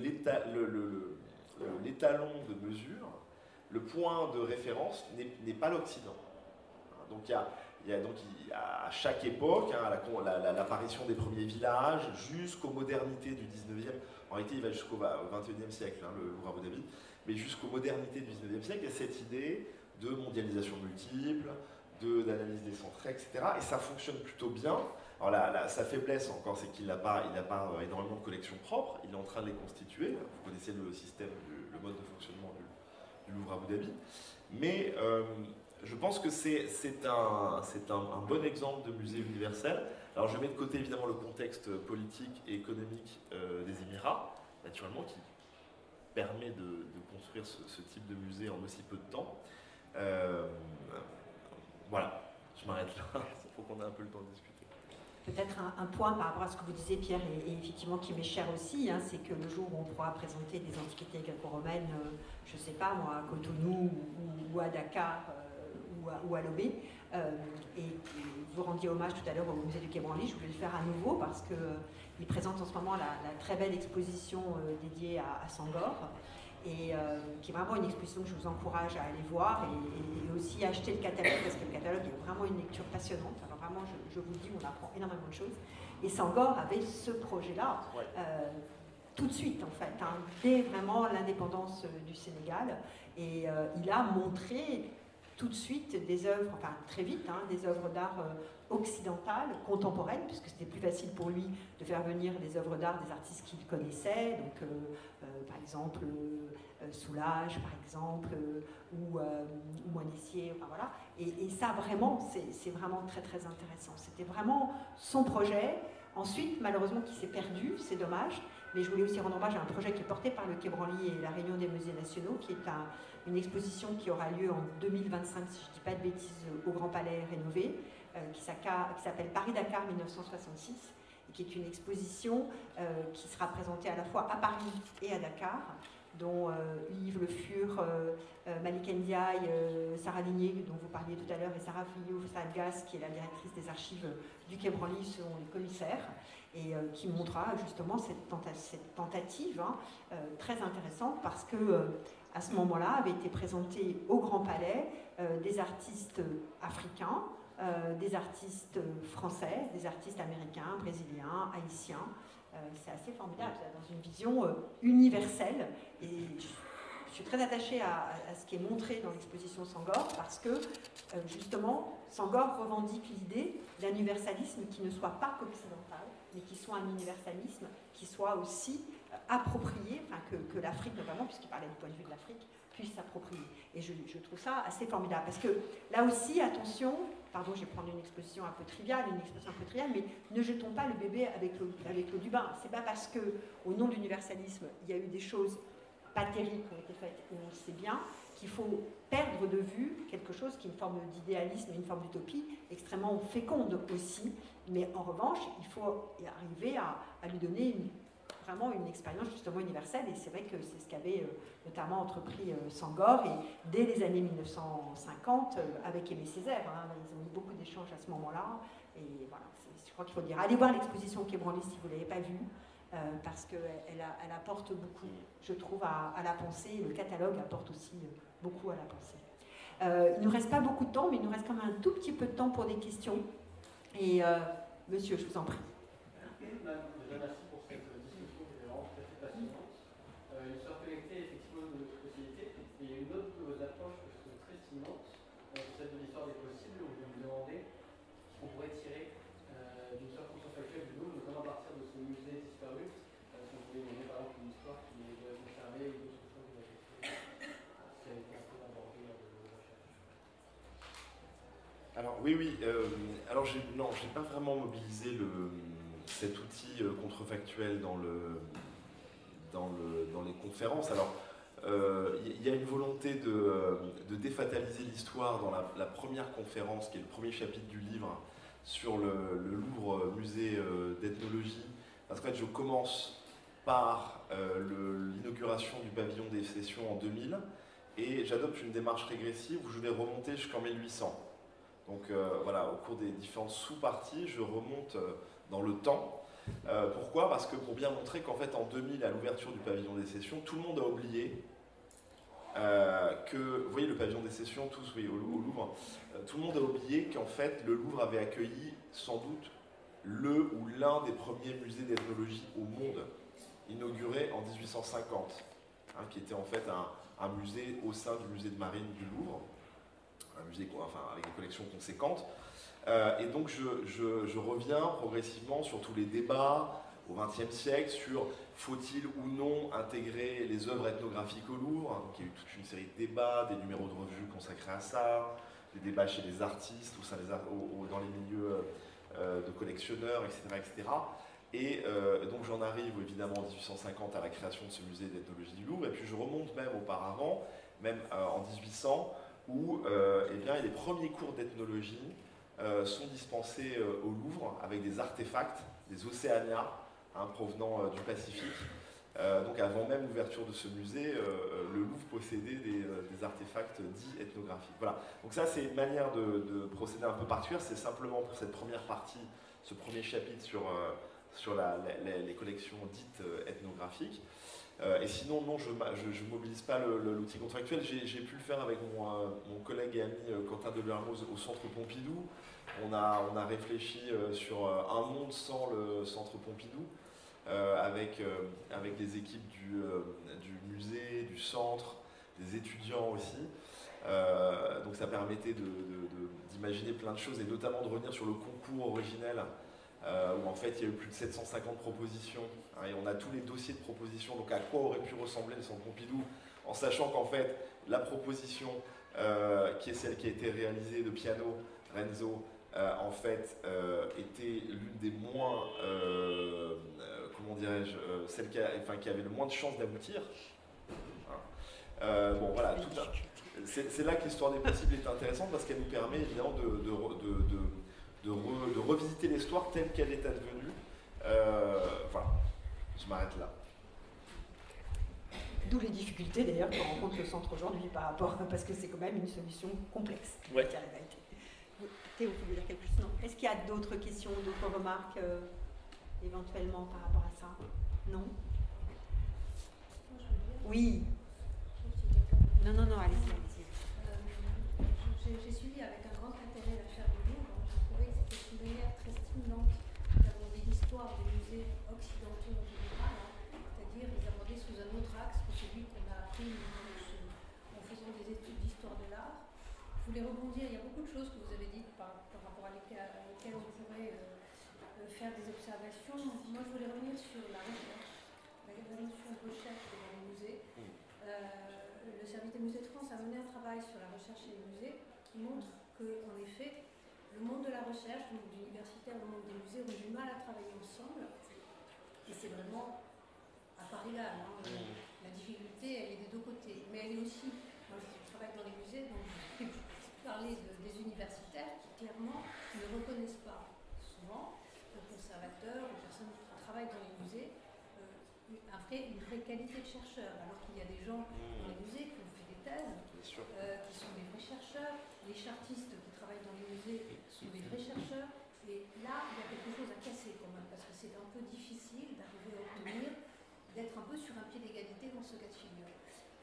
l'étalon de mesure, le point de référence n'est pas l'Occident. Donc il y a, donc à chaque époque, hein, l'apparition des premiers villages, jusqu'aux modernités du 19e, en réalité il va jusqu'au 21e siècle, hein, le Louvre Abu mais jusqu'aux modernités du 19e siècle, il y a cette idée de mondialisation multiple, d'analyse des centres, etc. Et ça fonctionne plutôt bien. Alors sa faiblesse encore, c'est qu'il n'a pas euh, énormément de collections propres, il est en train de les constituer. Vous connaissez le système, le mode de fonctionnement Louvre Abu Dhabi. Mais euh, je pense que c'est un, bon exemple de musée universel. Alors je mets de côté évidemment le contexte politique et économique euh, des Émirats, naturellement, qui permet de, construire ce, ce, type de musée en aussi peu de temps. Voilà, je m'arrête là. Il [LAUGHS] faut qu'on ait un peu le temps de discuter. Peut-être un, point par rapport à ce que vous disiez, Pierre, et, effectivement qui m'est cher aussi, hein, c'est que le jour où on pourra présenter des antiquités gréco-romaines, euh, je ne sais pas moi, à Cotonou ou, à Dakar euh, ou à, Lobé, euh, et, vous rendiez hommage tout à l'heure au musée du Quai Branly, je voulais le faire à nouveau parce qu'il présente en ce moment la, très belle exposition dédiée à, à Sangor et qui est vraiment une exposition que je vous encourage à aller voir et, aussi acheter le catalogue parce que le catalogue est vraiment une lecture passionnante. Vraiment, je, vous dis, on apprend énormément de choses. Et Sangor avait ce projet-là euh, tout de suite en fait, hein, dès vraiment l'indépendance du Sénégal. Et euh, il a montré tout de suite des œuvres, enfin très vite, hein, des œuvres d'art occidentales, contemporaines, puisque c'était plus facile pour lui de faire venir des œuvres d'art des artistes qu'il connaissait, donc par exemple euh, Soulage, par exemple, euh, ou, euh, ou voilà. Et, ça, vraiment, c'est vraiment très très intéressant. C'était vraiment son projet Ensuite, malheureusement, qui s'est perdu, c'est dommage. Mais je voulais aussi rendre hommage à un projet qui est porté par le Quai Branly et la Réunion des musées nationaux, qui est une exposition qui aura lieu en 2025, si je ne dis pas de bêtises, au Grand Palais rénové, euh, qui s'appelle Paris-Dakar 1966, et qui est une exposition euh, qui sera présentée à la fois à Paris et à Dakar, dont euh, Yves Le Fur, Malik Ndiaye, Sarah Ligné, dont vous parliez tout à l'heure, et Sarah Fillou Salgas, qui est la directrice des archives du Quai Branly, sont les commissaires et euh, qui montrera justement cette, tentative hein, euh, très intéressante parce que euh, à ce moment-là avait été présenté au Grand Palais des artistes africains, des artistes français, des artistes américains, brésiliens, haïtiens. C'est assez formidable, dans une vision universelle. Et je suis très attachée à, ce qui est montré dans l'exposition Sangor parce que justement, Sangor revendique l'idée d'un universalisme qui ne soit pas occidental, mais qui soit un universalisme qui soit aussi euh, approprié, enfin que, l'Afrique notamment, puisqu'il parlait du point de vue de l'Afrique, s'approprier. Et je, trouve ça assez formidable, parce que là aussi, attention, pardon, je vais prendre une exposition un peu triviale, une expression un peu triviale, mais ne jetons pas le bébé avec l'eau du bain. C'est pas parce que, au nom de l'universalisme, il y a eu des choses pas terribles qui ont été faites, et on le sait bien, qu'il faut perdre de vue quelque chose qui est une forme d'idéalisme, une forme d'utopie extrêmement féconde aussi. Mais en revanche, il faut arriver à, lui donner vraiment une expérience justement universelle. Et c'est vrai que c'est ce qu'avait euh, notamment entrepris euh, Sangor. Et dès les années 1950, euh, avec Aimé Césaire, hein, ils ont eu beaucoup d'échanges à ce moment-là. Et voilà, je crois qu'il faut dire. Allez voir l'exposition qui est branlée si vous ne l'avez pas vue. Parce qu'elle elle apporte beaucoup, je trouve, à, la pensée. Le catalogue apporte aussi beaucoup à la pensée. Il ne nous reste pas beaucoup de temps, mais il nous reste quand même un tout petit peu de temps pour des questions. Et monsieur, je vous en prie. Oui. Euh, alors non, je n'ai pas vraiment mobilisé cet outil euh, contrefactuel dans, le, dans, le, dans les conférences. Alors il euh, y a une volonté de, de défataliser l'histoire dans la, première conférence, qui est le premier chapitre du livre, sur le, Louvre Musée d'ethnologie. Parce qu'en fait, je commence par l'inauguration du pavillon des sessions en 2000, et j'adopte une démarche régressive où je vais remonter jusqu'en 1800. Donc euh, voilà, au cours des différentes sous-parties, je remonte euh, dans le temps. Euh, pourquoi? Parce que pour bien montrer qu'en fait en 2000, à l'ouverture du pavillon des sessions, tout le monde a oublié que, vous voyez le pavillon des sessions, tous oui, au, Louvre, tout le monde a oublié qu'en fait le Louvre avait accueilli sans doute le ou l'un des premiers musées d'ethnologie au monde, inauguré en 1850, hein, qui était en fait un musée au sein du musée de marine du Louvre un musée enfin, avec des collections conséquentes. Euh, et donc je, reviens progressivement sur tous les débats au XXe siècle sur faut-il ou non intégrer les œuvres ethnographiques au Louvre. Donc il y a eu toute une série de débats, des numéros de revues consacrés à ça, des débats chez les artistes, ou ça, les dans les milieux euh, de collectionneurs, etc. etc. Et euh, donc j'en arrive évidemment en 1850 à la création de ce musée d'ethnologie du Louvre, et puis je remonte même auparavant, même en 1800, où euh, eh bien, les premiers cours d'ethnologie euh, sont dispensés euh, au Louvre avec des artefacts, des océanias hein, provenant du Pacifique. donc avant même l'ouverture de ce musée, le Louvre possédait des, artefacts dits ethnographiques. Voilà. Donc ça, c'est une manière de, procéder un peu particulière. C'est simplement pour cette première partie, ce premier chapitre sur, sur les collections dites ethnographiques. Euh, et sinon, non, je ne mobilise pas l'outil contractuel. J'ai pu le faire avec mon, euh, collègue et ami euh, Quentin Delermoz au Centre Pompidou. On a, réfléchi sur un monde sans le Centre Pompidou, avec, les équipes du, du, musée, du centre, des étudiants aussi. donc ça permettait d'imaginer plein de choses, et notamment de revenir sur le concours originel euh, où en fait il y a eu plus de 750 propositions, hein, et on a tous les dossiers de propositions, donc à quoi aurait pu ressembler le Centre Pompidou, en sachant qu'en fait la proposition, euh, qui est celle qui a été réalisée de piano, Renzo, en fait, était l'une des moins, comment dirais-je, celle qui, avait le moins de chances d'aboutir. Hein. bon, voilà, c'est là que l'histoire des possibles est intéressante parce qu'elle nous permet évidemment de, de, de, revisiter l'histoire telle qu'elle est advenue. voilà, je m'arrête là. D'où les difficultés d'ailleurs que rencontre le centre aujourd'hui par rapport, parce que c'est quand même une solution complexe. Ouais. Théo, vous voulez dire quelque chose? Est-ce qu'il y a d'autres questions, d'autres remarques euh, éventuellement par rapport à ça? Non? Oui. Non, non, non, allez-y. Allez euh, J'ai suivi avec un grand intérêt la chaire du Louvre. J'ai trouvé que c'était une manière très stimulante d'aborder l'histoire des musées occidentaux en général, hein. c'est-à-dire les aborder sous un autre axe en faisant des études d'histoire de l'art. Je voulais rebondir, il y a beaucoup de choses que vous avez dites par, rapport à lesquelles, on pourrait euh, euh, faire des Moi, je voulais revenir sur la recherche, la notion de recherche dans les musées. Euh, le service des musées de France a mené un travail sur la recherche et les musées qui montre que, en effet, le monde de la recherche, le monde universitaire, le monde des musées ont du mal à travailler ensemble. Et c'est vraiment à Paris-là. Hein, la difficulté, elle est des deux côtés. Mais elle est aussi, moi je travaille dans les musées, donc je vais parler des universitaires qui clairement ne reconnaissent pas souvent personnes qui travaillent dans les musées, euh, une vraie qualité de chercheur. Alors qu'il y a des gens dans les musées qui ont fait des thèses, euh, qui sont des vrais chercheurs, les chartistes qui travaillent dans les musées sont des vrais chercheurs. Et là, il y a quelque chose à casser quand même, parce que c'est un peu difficile d'arriver à obtenir d'être un peu sur un pied d'égalité dans ce cas de figure.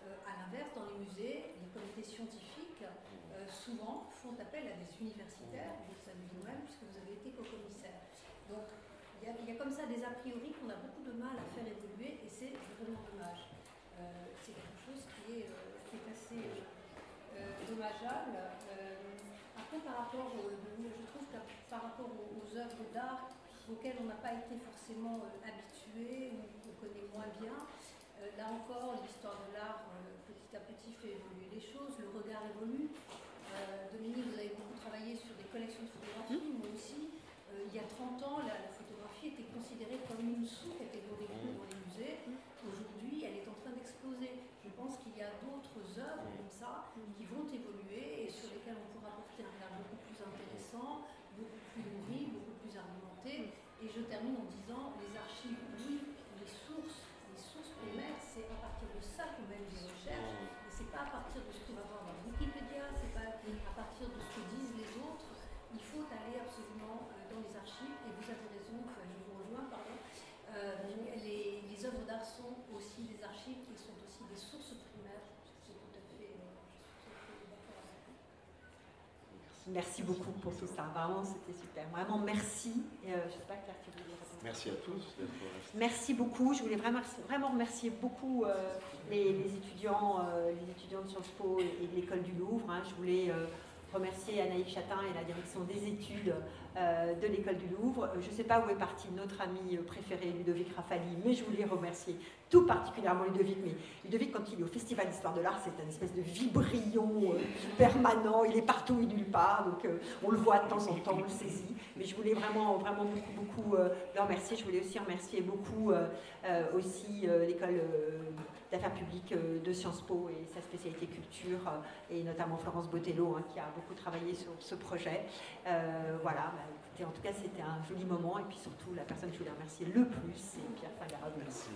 Euh, à l'inverse, dans les musées, les comités scientifiques euh, souvent font appel à des universitaires, vous le savez vous-même puisque vous avez été co-commissaire. Donc il y, a comme ça des a priori qu'on a beaucoup de mal à faire évoluer et c'est vraiment dommage. Euh, c'est quelque chose qui est, assez dommageable. après, par rapport, je trouve par rapport aux, œuvres d'art auxquelles on n'a pas été forcément habitué ou connaît moins bien. Euh, là encore, l'histoire de l'art, euh, petit à petit, fait évoluer les choses, le regard évolue. Euh, Dominique, vous avez beaucoup travaillé sur des collections de photographie, mmh. moi aussi. il y a 30 ans, la, photographie était considérée comme une sous-catégorie dans les musées. Aujourd'hui, elle est en train d'exploser. Je pense qu'il y a d'autres œuvres comme ça qui vont évoluer et sur lesquelles on pourra porter un regard beaucoup plus intéressant, beaucoup plus nourri, beaucoup plus argumenté. Et je termine en disant, les archives, oui, Merci beaucoup pour tout ça. Vraiment, c'était super. Vraiment, merci. Et, euh, je sais pas, Claire, tu veux Merci à tous. Merci beaucoup. Je voulais vraiment, vraiment remercier beaucoup euh, les, étudiants, euh, les étudiants de Sciences Po et, de l'école du Louvre. Hein. Je voulais euh, remercier Anaïs Chatin et la direction des études de l'école du Louvre. Je ne sais pas où est parti notre ami préféré Ludovic Rafali, mais je voulais remercier tout particulièrement Ludovic. Mais Ludovic, quand il est au Festival d'Histoire de l'Art, c'est un espèce de vibrion euh, permanent. Il est partout et nulle part, donc euh, on le voit de temps en temps, on le saisit. Mais je voulais vraiment, vraiment beaucoup, beaucoup le remercier. Je voulais aussi remercier beaucoup aussi l'école d'affaires publiques de Sciences Po et sa spécialité culture, et notamment Florence Botello, hein, qui a beaucoup travaillé sur ce projet. voilà, en tout cas, c'était un joli moment. Et puis surtout, la personne que je voulais remercier le plus, c'est Pierre Fagarod. Merci.